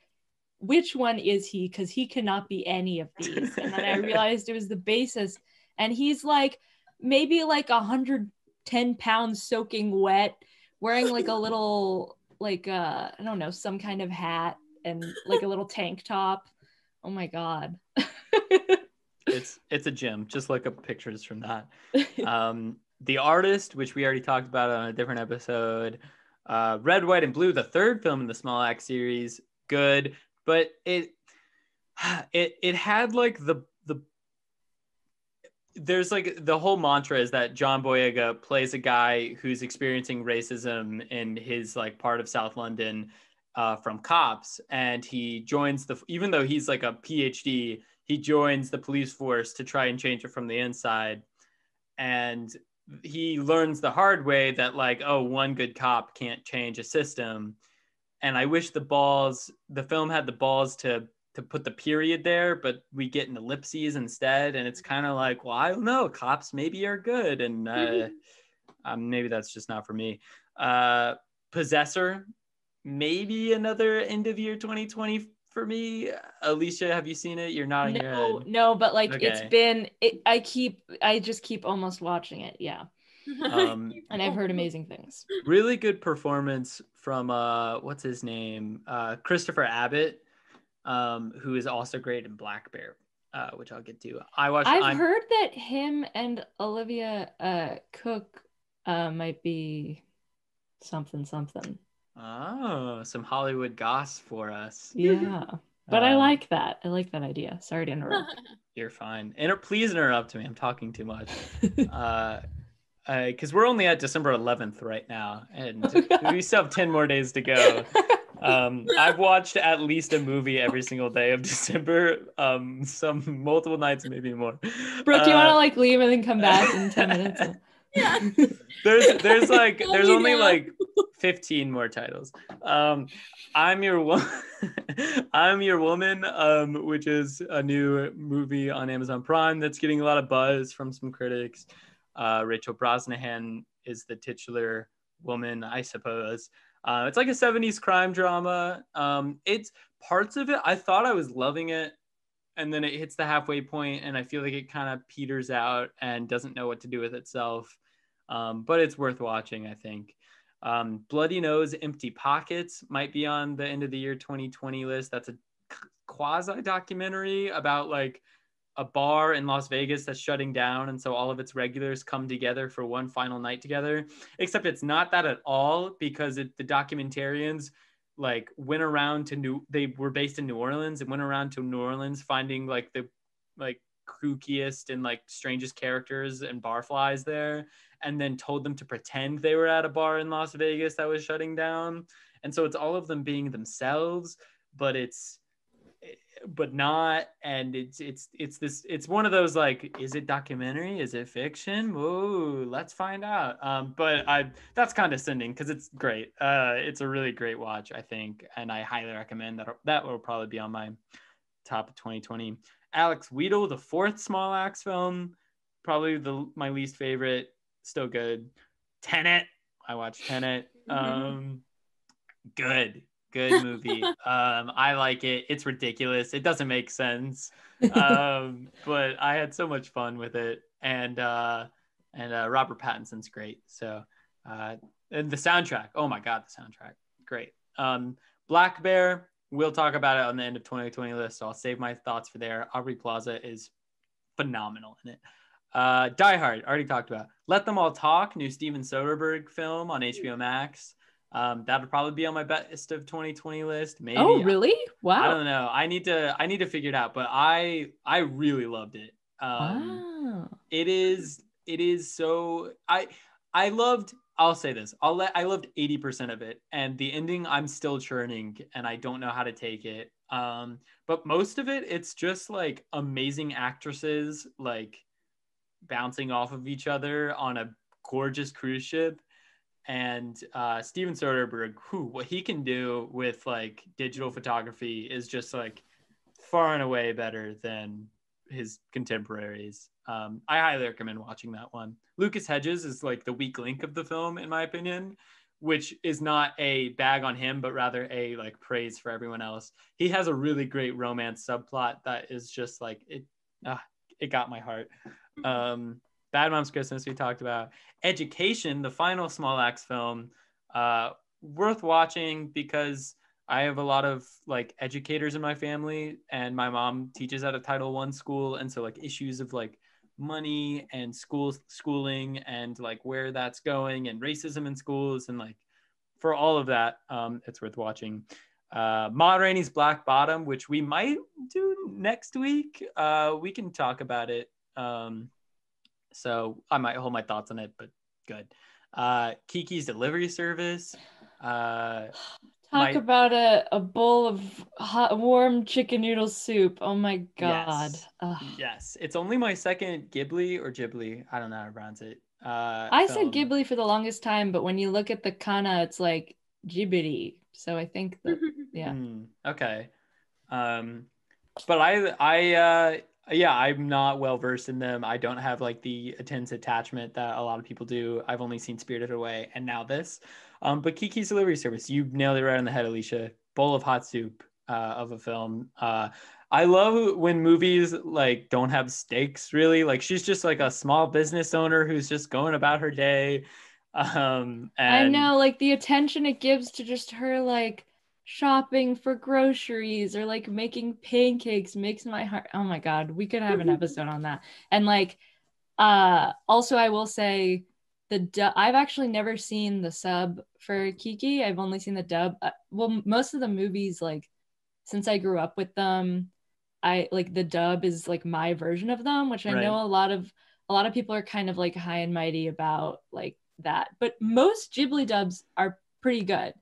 "Which one is he?" Because he cannot be any of these. And then I realized it was the bassist, and he's like maybe like a 110 pounds soaking wet, wearing like a little like uh I don't know some kind of hat and like a little tank top. Oh my god. it's it's a gym. Just look up pictures from that. Um, the Artist, which we already talked about on a different episode. Uh, Red, White, and Blue, the third film in the Small Axe series, good, but it it it had like the the there's like the whole mantra is that John Boyega plays a guy who's experiencing racism in his like part of South London uh, from cops, and he joins the even though he's like a PhD, he joins the police force to try and change it from the inside, and he learns the hard way that like oh one good cop can't change a system. And i wish the balls the film had the balls to to put the period there but we get an ellipses instead. And it's kind of like well i don't know cops maybe are good. And uh, um, maybe that's just not for me. Uh possessor maybe another end of year 2020 for me. Alicia, have you seen it? You're nodding no, your head. No, but like okay. it's been it, I keep I just keep almost watching it. Yeah. Um, and I've heard amazing things. Really good performance from uh what's his name? Uh Christopher Abbott, um, who is also great in Black Bear. Uh, which I'll get to. I watched. I've I'm... heard that him and Olivia uh, Cooke uh, might be something something. Oh, some Hollywood goss for us. Yeah. But um, I like that. I like that idea. Sorry to interrupt. You're fine. Inter- please interrupt to me. I'm talking too much. uh, because uh, we're only at December 11th right now, and we still have 10 more days to go. Um, I've watched at least a movie every single day of December, um, some multiple nights, maybe more. Brooke, do you want to uh, like leave and then come back in 10 minutes? Yeah. there's there's like there's only like 15 more titles. Um, I'm your woman. I'm your woman, um, which is a new movie on Amazon Prime that's getting a lot of buzz from some critics. Uh, Rachel Brosnahan is the titular woman, I suppose. Uh, it's like a 70s crime drama. Um, it's parts of it. I thought I was loving it, and then it hits the halfway point, and I feel like it kind of peters out and doesn't know what to do with itself. Um, but it's worth watching, I think. Um, Bloody Nose, Empty Pockets might be on the end of the year 2020 list. That's a quasi documentary about like a bar in Las Vegas that's shutting down. And so all of its regulars come together for one final night together. Except it's not that at all because it, the documentarians like went around to New, they were based in New Orleans and went around to New Orleans finding like the like kookiest and like strangest characters and barflies there and then told them to pretend they were at a bar in Las Vegas that was shutting down. And so it's all of them being themselves, but it's but not and it's it's it's this it's one of those like is it documentary? Is it fiction? Whoa, let's find out. Um but i that's condescending because it's great. Uh it's a really great watch i think and i highly recommend that that will probably be on my top of 2020 alex wheatle the fourth small axe film probably the my least favorite still good tenet i watched tenet um good good movie. um, I like it. It's ridiculous. It doesn't make sense. Um, but I had so much fun with it. And uh, and uh, Robert Pattinson's great. So uh, and the soundtrack. Oh my god, the soundtrack. Great. Um, Black Bear, we'll talk about it on the end of 2020 list. So I'll save my thoughts for there. Aubrey Plaza is phenomenal in it. Uh, Die Hard, already talked about. Let Them All Talk, new Steven Soderbergh film on HBO Max. Um, that would probably be on my best of 2020 list. Maybe. Oh, really? Wow. I don't know. I need to. I need to figure it out. But I I really loved it. Um, wow. it is it is so i i loved i'll say this i'll let i loved 80% of it and the ending i'm still churning and i don't know how to take it um but most of it it's just like amazing actresses like bouncing off of each other on a gorgeous cruise ship and uh steven soderbergh who what he can do with like digital photography is just like far and away better than his contemporaries. Um, I highly recommend watching that one. Lucas Hedges is like the weak link of the film, in my opinion, which is not a bag on him, but rather a like praise for everyone else. He has a really great romance subplot that is just like it. Uh, it got my heart. Um, Bad Moms Christmas we talked about. Education, the final Small Axe film, uh, worth watching because I have a lot of like educators in my family, and my mom teaches at a Title One school, and so like issues of like money and school schooling and like where that's going and racism in schools and like for all of that, um, it's worth watching. Uh, Ma Rainey's Black Bottom, which we might do next week. Uh, we can talk about it. Um, so I might hold my thoughts on it, but good. Uh, Kiki's Delivery Service. Uh, Talk my- about a, a bowl of hot, warm chicken noodle soup. Oh my god. Yes. Yes, it's only my second Ghibli or Ghibli. I don't know how to pronounce it. Uh, I film. said Ghibli for the longest time, but when you look at the kana, it's like Ghibli. So I think that yeah. Hmm, okay. Um, but I, I, uh, yeah, I'm not well versed in them. I don't have like the intense attachment that a lot of people do. I've only seen Spirited Away and now this. Um, but Kiki's Delivery Service, you nailed it right on the head, Alicia. Bowl of hot soup uh, of a film. Uh, I love when movies like don't have stakes really. Like she's just like a small business owner who's just going about her day. Um, and I know, like the attention it gives to just her like shopping for groceries or like making pancakes makes my heart. Oh my god, we could have an episode on that. And like, uh, also I will say the du- I've actually never seen the sub for Kiki. I've only seen the dub. Uh, well, most of the movies like since I grew up with them, I like the dub is like my version of them, which I Right. know a lot of a lot of people are kind of like high and mighty about like that. But most Ghibli dubs are pretty good.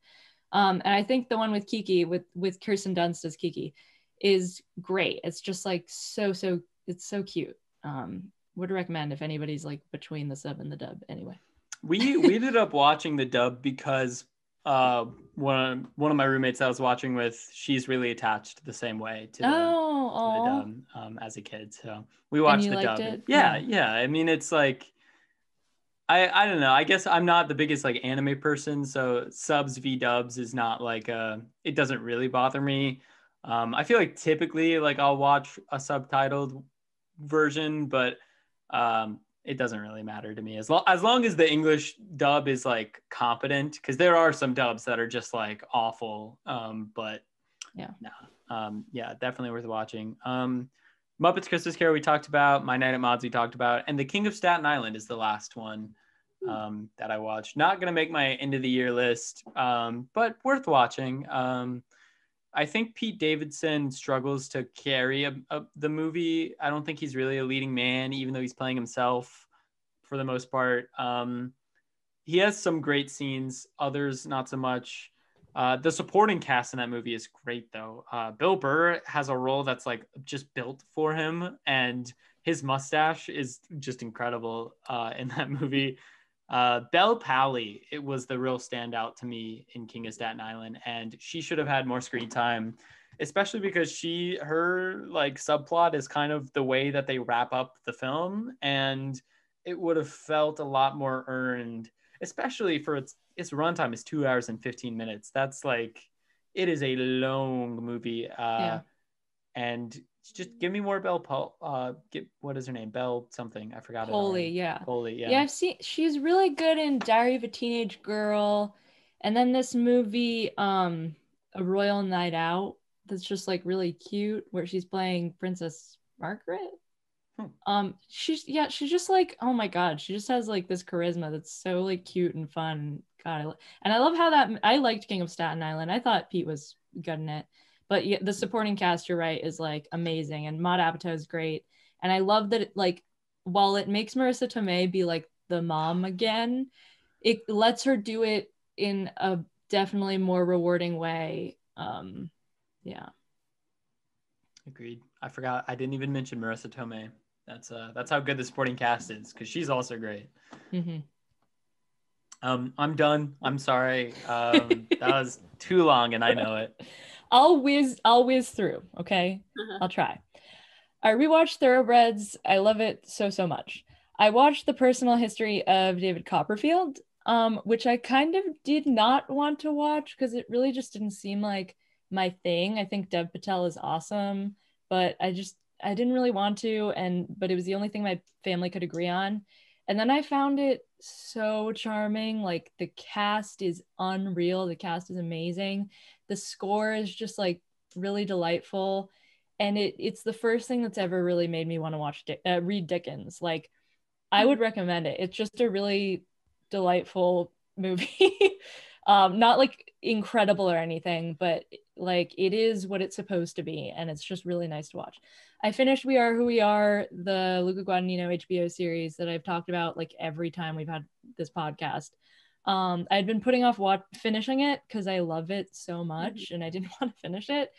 Um, and I think the one with Kiki with with Kirsten Dunst as Kiki is great. It's just like so so it's so cute. Um, would recommend if anybody's like between the sub and the dub. Anyway, we we ended up watching the dub because uh one of, one of my roommates I was watching with, she's really attached the same way to the, to oh, the dub um, as a kid. So we watched the dub. it? Yeah, Yeah. yeah. I mean, it's like I I don't know. I guess I'm not the biggest like anime person, so subs v dubs is not like uh it doesn't really bother me. Um, I feel like typically like I'll watch a subtitled version, but um, it doesn't really matter to me as long as long as the English dub is like competent. Because there are some dubs that are just like awful. Um, but Yeah. no, um, yeah, definitely worth watching. Um, Muppets Christmas Carol we talked about, My Night at Maud's we talked about, and The King of Staten Island is the last one um, that I watched. Not gonna make my end of the year list, um, but worth watching. Um, I think Pete Davidson struggles to carry a, a, the movie. I don't think he's really a leading man, even though he's playing himself for the most part. Um, he has some great scenes, others not so much. Uh, the supporting cast in that movie is great, though. Uh, Bill Burr has a role that's like just built for him, and his mustache is just incredible uh, in that movie. Uh, Bel Powley, it was the real standout to me in King of Staten Island, and she should have had more screen time, especially because she her like subplot is kind of the way that they wrap up the film, and it would have felt a lot more earned, especially for its its runtime is two hours and fifteen minutes. That's like it is a long movie, uh, Yeah. and just give me more Belle Paul. Uh, get what is her name? Belle something. I forgot it. Holy, yeah. Holy, yeah. Yeah, I've seen she's really good in Diary of a Teenage Girl. And then this movie, um, a royal night out that's just like really cute where she's playing Princess Margaret. Um, she's yeah, she's just like oh my god, she just has like this charisma that's so like cute and fun. God, I lo- and I love how that I liked King of Staten Island. I thought Pete was good in it, but yeah, the supporting cast, you're right, is like amazing, and Maud Apatow is great, and I love that it, like while it makes Marisa Tomei be like the mom again, it lets her do it in a definitely more rewarding way. Um, yeah. Agreed. I forgot. I didn't even mention Marisa Tomei. That's uh that's how good the supporting cast is because she's also great. hmm Um, I'm done. I'm sorry. Um, that was too long, and I know it. I'll whiz I'll whiz through, okay? I'll try. I rewatched Thoroughbreds. I love it so so much. I watched the personal history of David Copperfield, um, which I kind of did not want to watch because it really just didn't seem like my thing. I think Dev Patel is awesome, but I just I didn't really want to, and but it was the only thing my family could agree on. And then I found it so charming. Like the cast is unreal. The cast is amazing. The score is just like really delightful. And it it's the first thing that's ever really made me want to watch uh, read Dickens. Like I would recommend it. It's just a really delightful movie. um not like incredible or anything, but like it is what it's supposed to be and it's just really nice to watch. I finished We Are Who We Are, the Luca Guadagnino HBO series that I've talked about like every time we've had this podcast. Um, I'd been putting off what finishing it because I love it so much and I didn't want to finish it.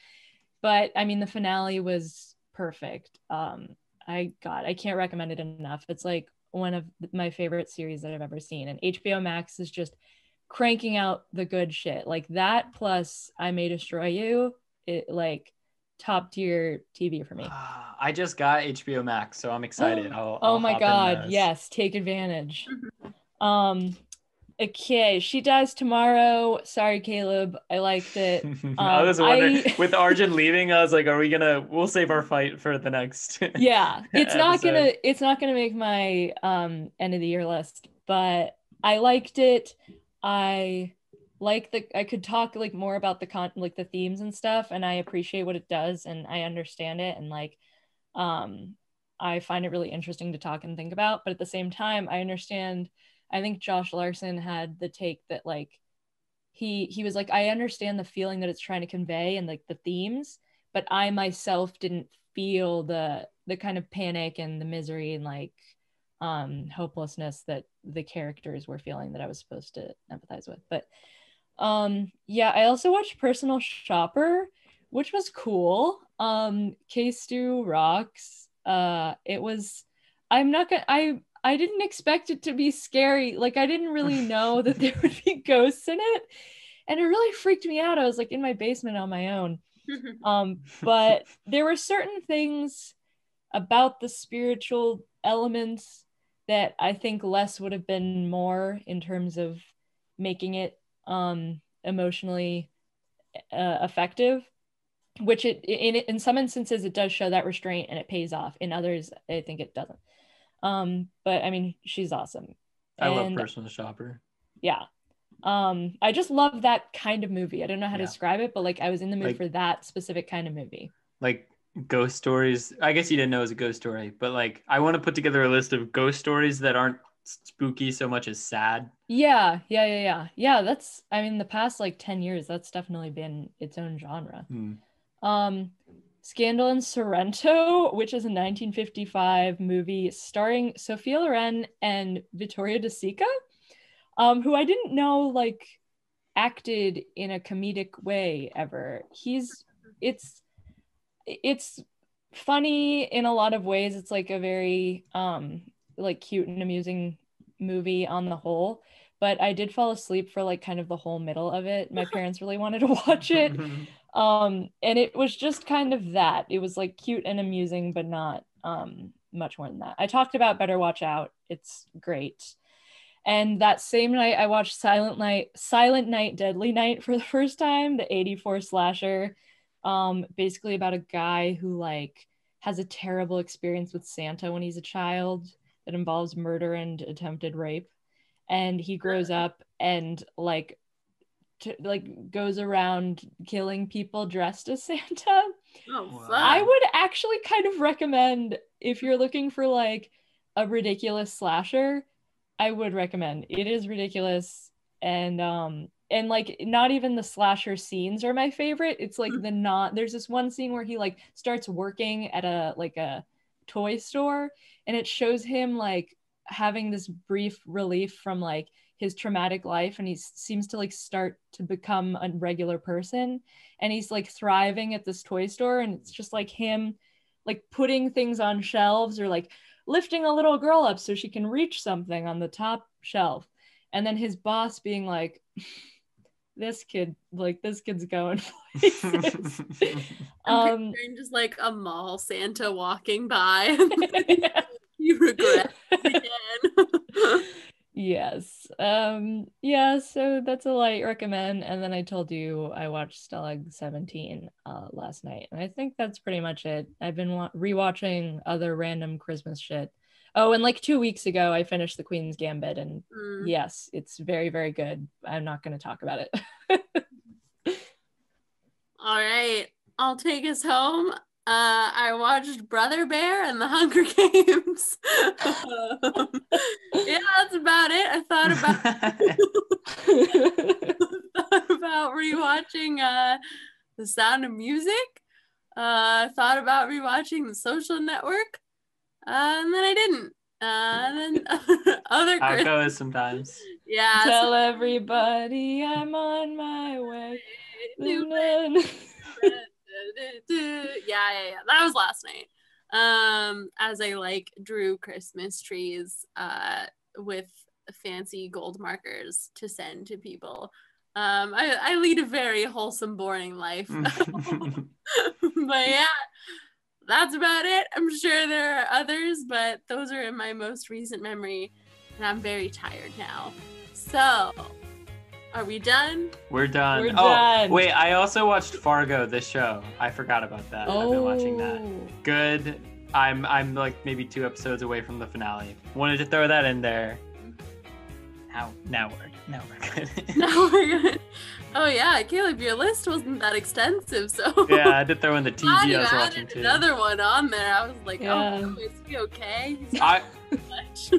But I mean, the finale was perfect. Um, I God, I can't recommend it enough. It's like one of my favorite series that I've ever seen, and HBO Max is just cranking out the good shit like that. Plus, I May Destroy You. It like top tier TV for me. Ah, I just got HBO Max, so I'm excited. I'll, oh I'll my god, yes, take advantage. Um okay, she dies tomorrow. Sorry, Caleb. I liked it. I Um, was wondering I- with Arjun leaving, I was like, are we gonna we'll save our fight for the next yeah, it's not gonna it's not gonna make my um end of the year list, but I liked it. I like the I could talk like more about the con like the themes and stuff, and I appreciate what it does and I understand it and like um I find it really interesting to talk and think about. But at the same time, I understand I think Josh Larsen had the take that like he he was like, I understand the feeling that it's trying to convey and like the themes, but I myself didn't feel the the kind of panic and the misery and like um hopelessness that the characters were feeling that I was supposed to empathize with. But um yeah, I also watched Personal Shopper, which was cool. Um K Stu rocks. Uh it was I'm not gonna I I didn't expect it to be scary. Like I didn't really know that there would be ghosts in it. And it really freaked me out. I was like in my basement on my own. Um, but there were certain things about the spiritual elements that I think less would have been more in terms of making it um emotionally uh, effective which it in in some instances it does show that restraint and it pays off. In others i think it doesn't. Um but i mean she's awesome. I love And- personal shopper. yeah. Um i just love that kind of movie. I don't know how to describe it but like i was in the mood Like- for that specific kind of movie. Like ghost stories. I guess you didn't know it was a ghost story, but like I want to put together a list of ghost stories that aren't spooky so much as sad. yeah yeah yeah yeah yeah that's i mean the past like 10 years that's definitely been its own genre Hmm. Um, Scandal in Sorrento, which is a 1955 movie starring Sophia Loren and Vittorio De Sica, um, who I didn't know like acted in a comedic way ever. He's it's it's funny in a lot of ways. It's like a very um like cute and amusing movie on the whole. But I did fall asleep for like kind of the whole middle of it. My parents really wanted to watch it um and it was just kind of that it was like cute and amusing but not um much more than that i talked about better watch out it's great and that same night i watched silent night silent night deadly night for the first time the 84 slasher um basically about a guy who like has a terrible experience with santa when he's a child that involves murder and attempted rape and he grows up and like t- like goes around killing people dressed as Santa. Oh, Wow. I would actually kind of recommend if you're looking for like a ridiculous slasher, I would recommend. It is ridiculous and um and like not even the slasher scenes are my favorite. It's like hmm. the not there's this one scene where he like starts working at a like a toy store and it shows him like having this brief relief from like his traumatic life and he seems to like start to become a regular person and he's like thriving at this toy store and it's just like him like putting things on shelves or like lifting a little girl up so she can reach something on the top shelf and then his boss being like this kid like this kid's going places. Um just like a mall Santa walking by. you regret again. yes. Um yeah so that's a light recommend. And then i told you i watched Stalag 17 uh last night. And i think that's pretty much it. I've been wa- rewatching other random christmas shit oh and like two weeks ago i finished the queen's gambit and Mm. yes it's very very good i'm not going to talk about it All right, I'll take us home. Uh, I watched Brother Bear and the Hunger Games. Um, yeah, that's about it. I thought about thought about rewatching uh, The Sound of Music. Uh, thought about rewatching The Social Network, uh, and then I didn't. Uh, and then other How it Chris- goes sometimes. yeah. so- tell everybody i'm on my way yeah, yeah, yeah. That was last night. Um, as I like drew Christmas trees uh with fancy gold markers to send to people. Um, I, I lead a very wholesome, boring life. but yeah, that's about it. I'm sure there are others, but those are in my most recent memory, and I'm very tired now. So, are we done? We're done. We're oh, done. wait, I also watched Fargo, the show. I forgot about that. I've been watching that. Oh. Good. I'm I'm like maybe two episodes away from the finale. Wanted to throw that in there. Mm-hmm. Now now we're now we're good. Now we're good. Oh yeah, Caleb, your list wasn't that extensive, so yeah, I did throw in the TV Glad I was added watching too. Another one on there. I was like, oh, Yeah. oh, is he okay? He's I.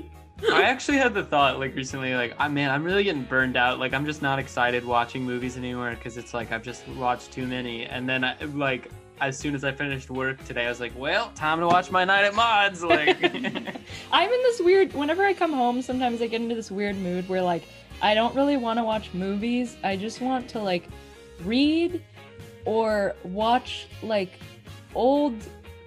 I actually had the thought like recently, like, I man, I'm really getting burned out. Like, I'm just not excited watching movies anymore because it's like I've just watched too many. And then, I, like, as soon as I finished work today, I was like, well, time to watch my night at Maud's. Like, I'm in this weird whenever I come home, sometimes I get into this weird mood where like I don't really want to watch movies. I just want to like read or watch like old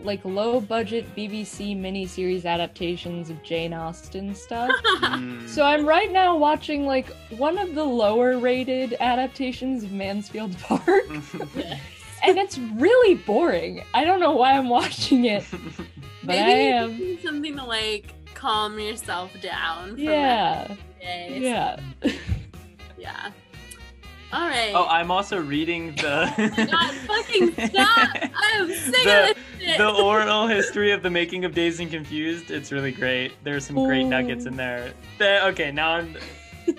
like low budget BBC miniseries adaptations of Jane Austen stuff. so I'm right now watching like one of the lower rated adaptations of Mansfield Park and it's really boring. I don't know why I'm watching it, but Maybe I am. something to like calm yourself down. From Yeah. Days. Yeah. Yeah. All right. oh, I'm also reading the. God, fucking stop! I am sick The- of this shit. the oral history of the making of Dazed and Confused. It's really great. There's some great Ooh. nuggets in there. Oh. There- okay, now I'm.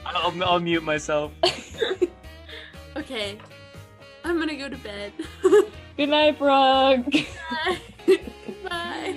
I'll, I'll mute myself. okay. I'm gonna go to bed. Good night, Brooke. Bye.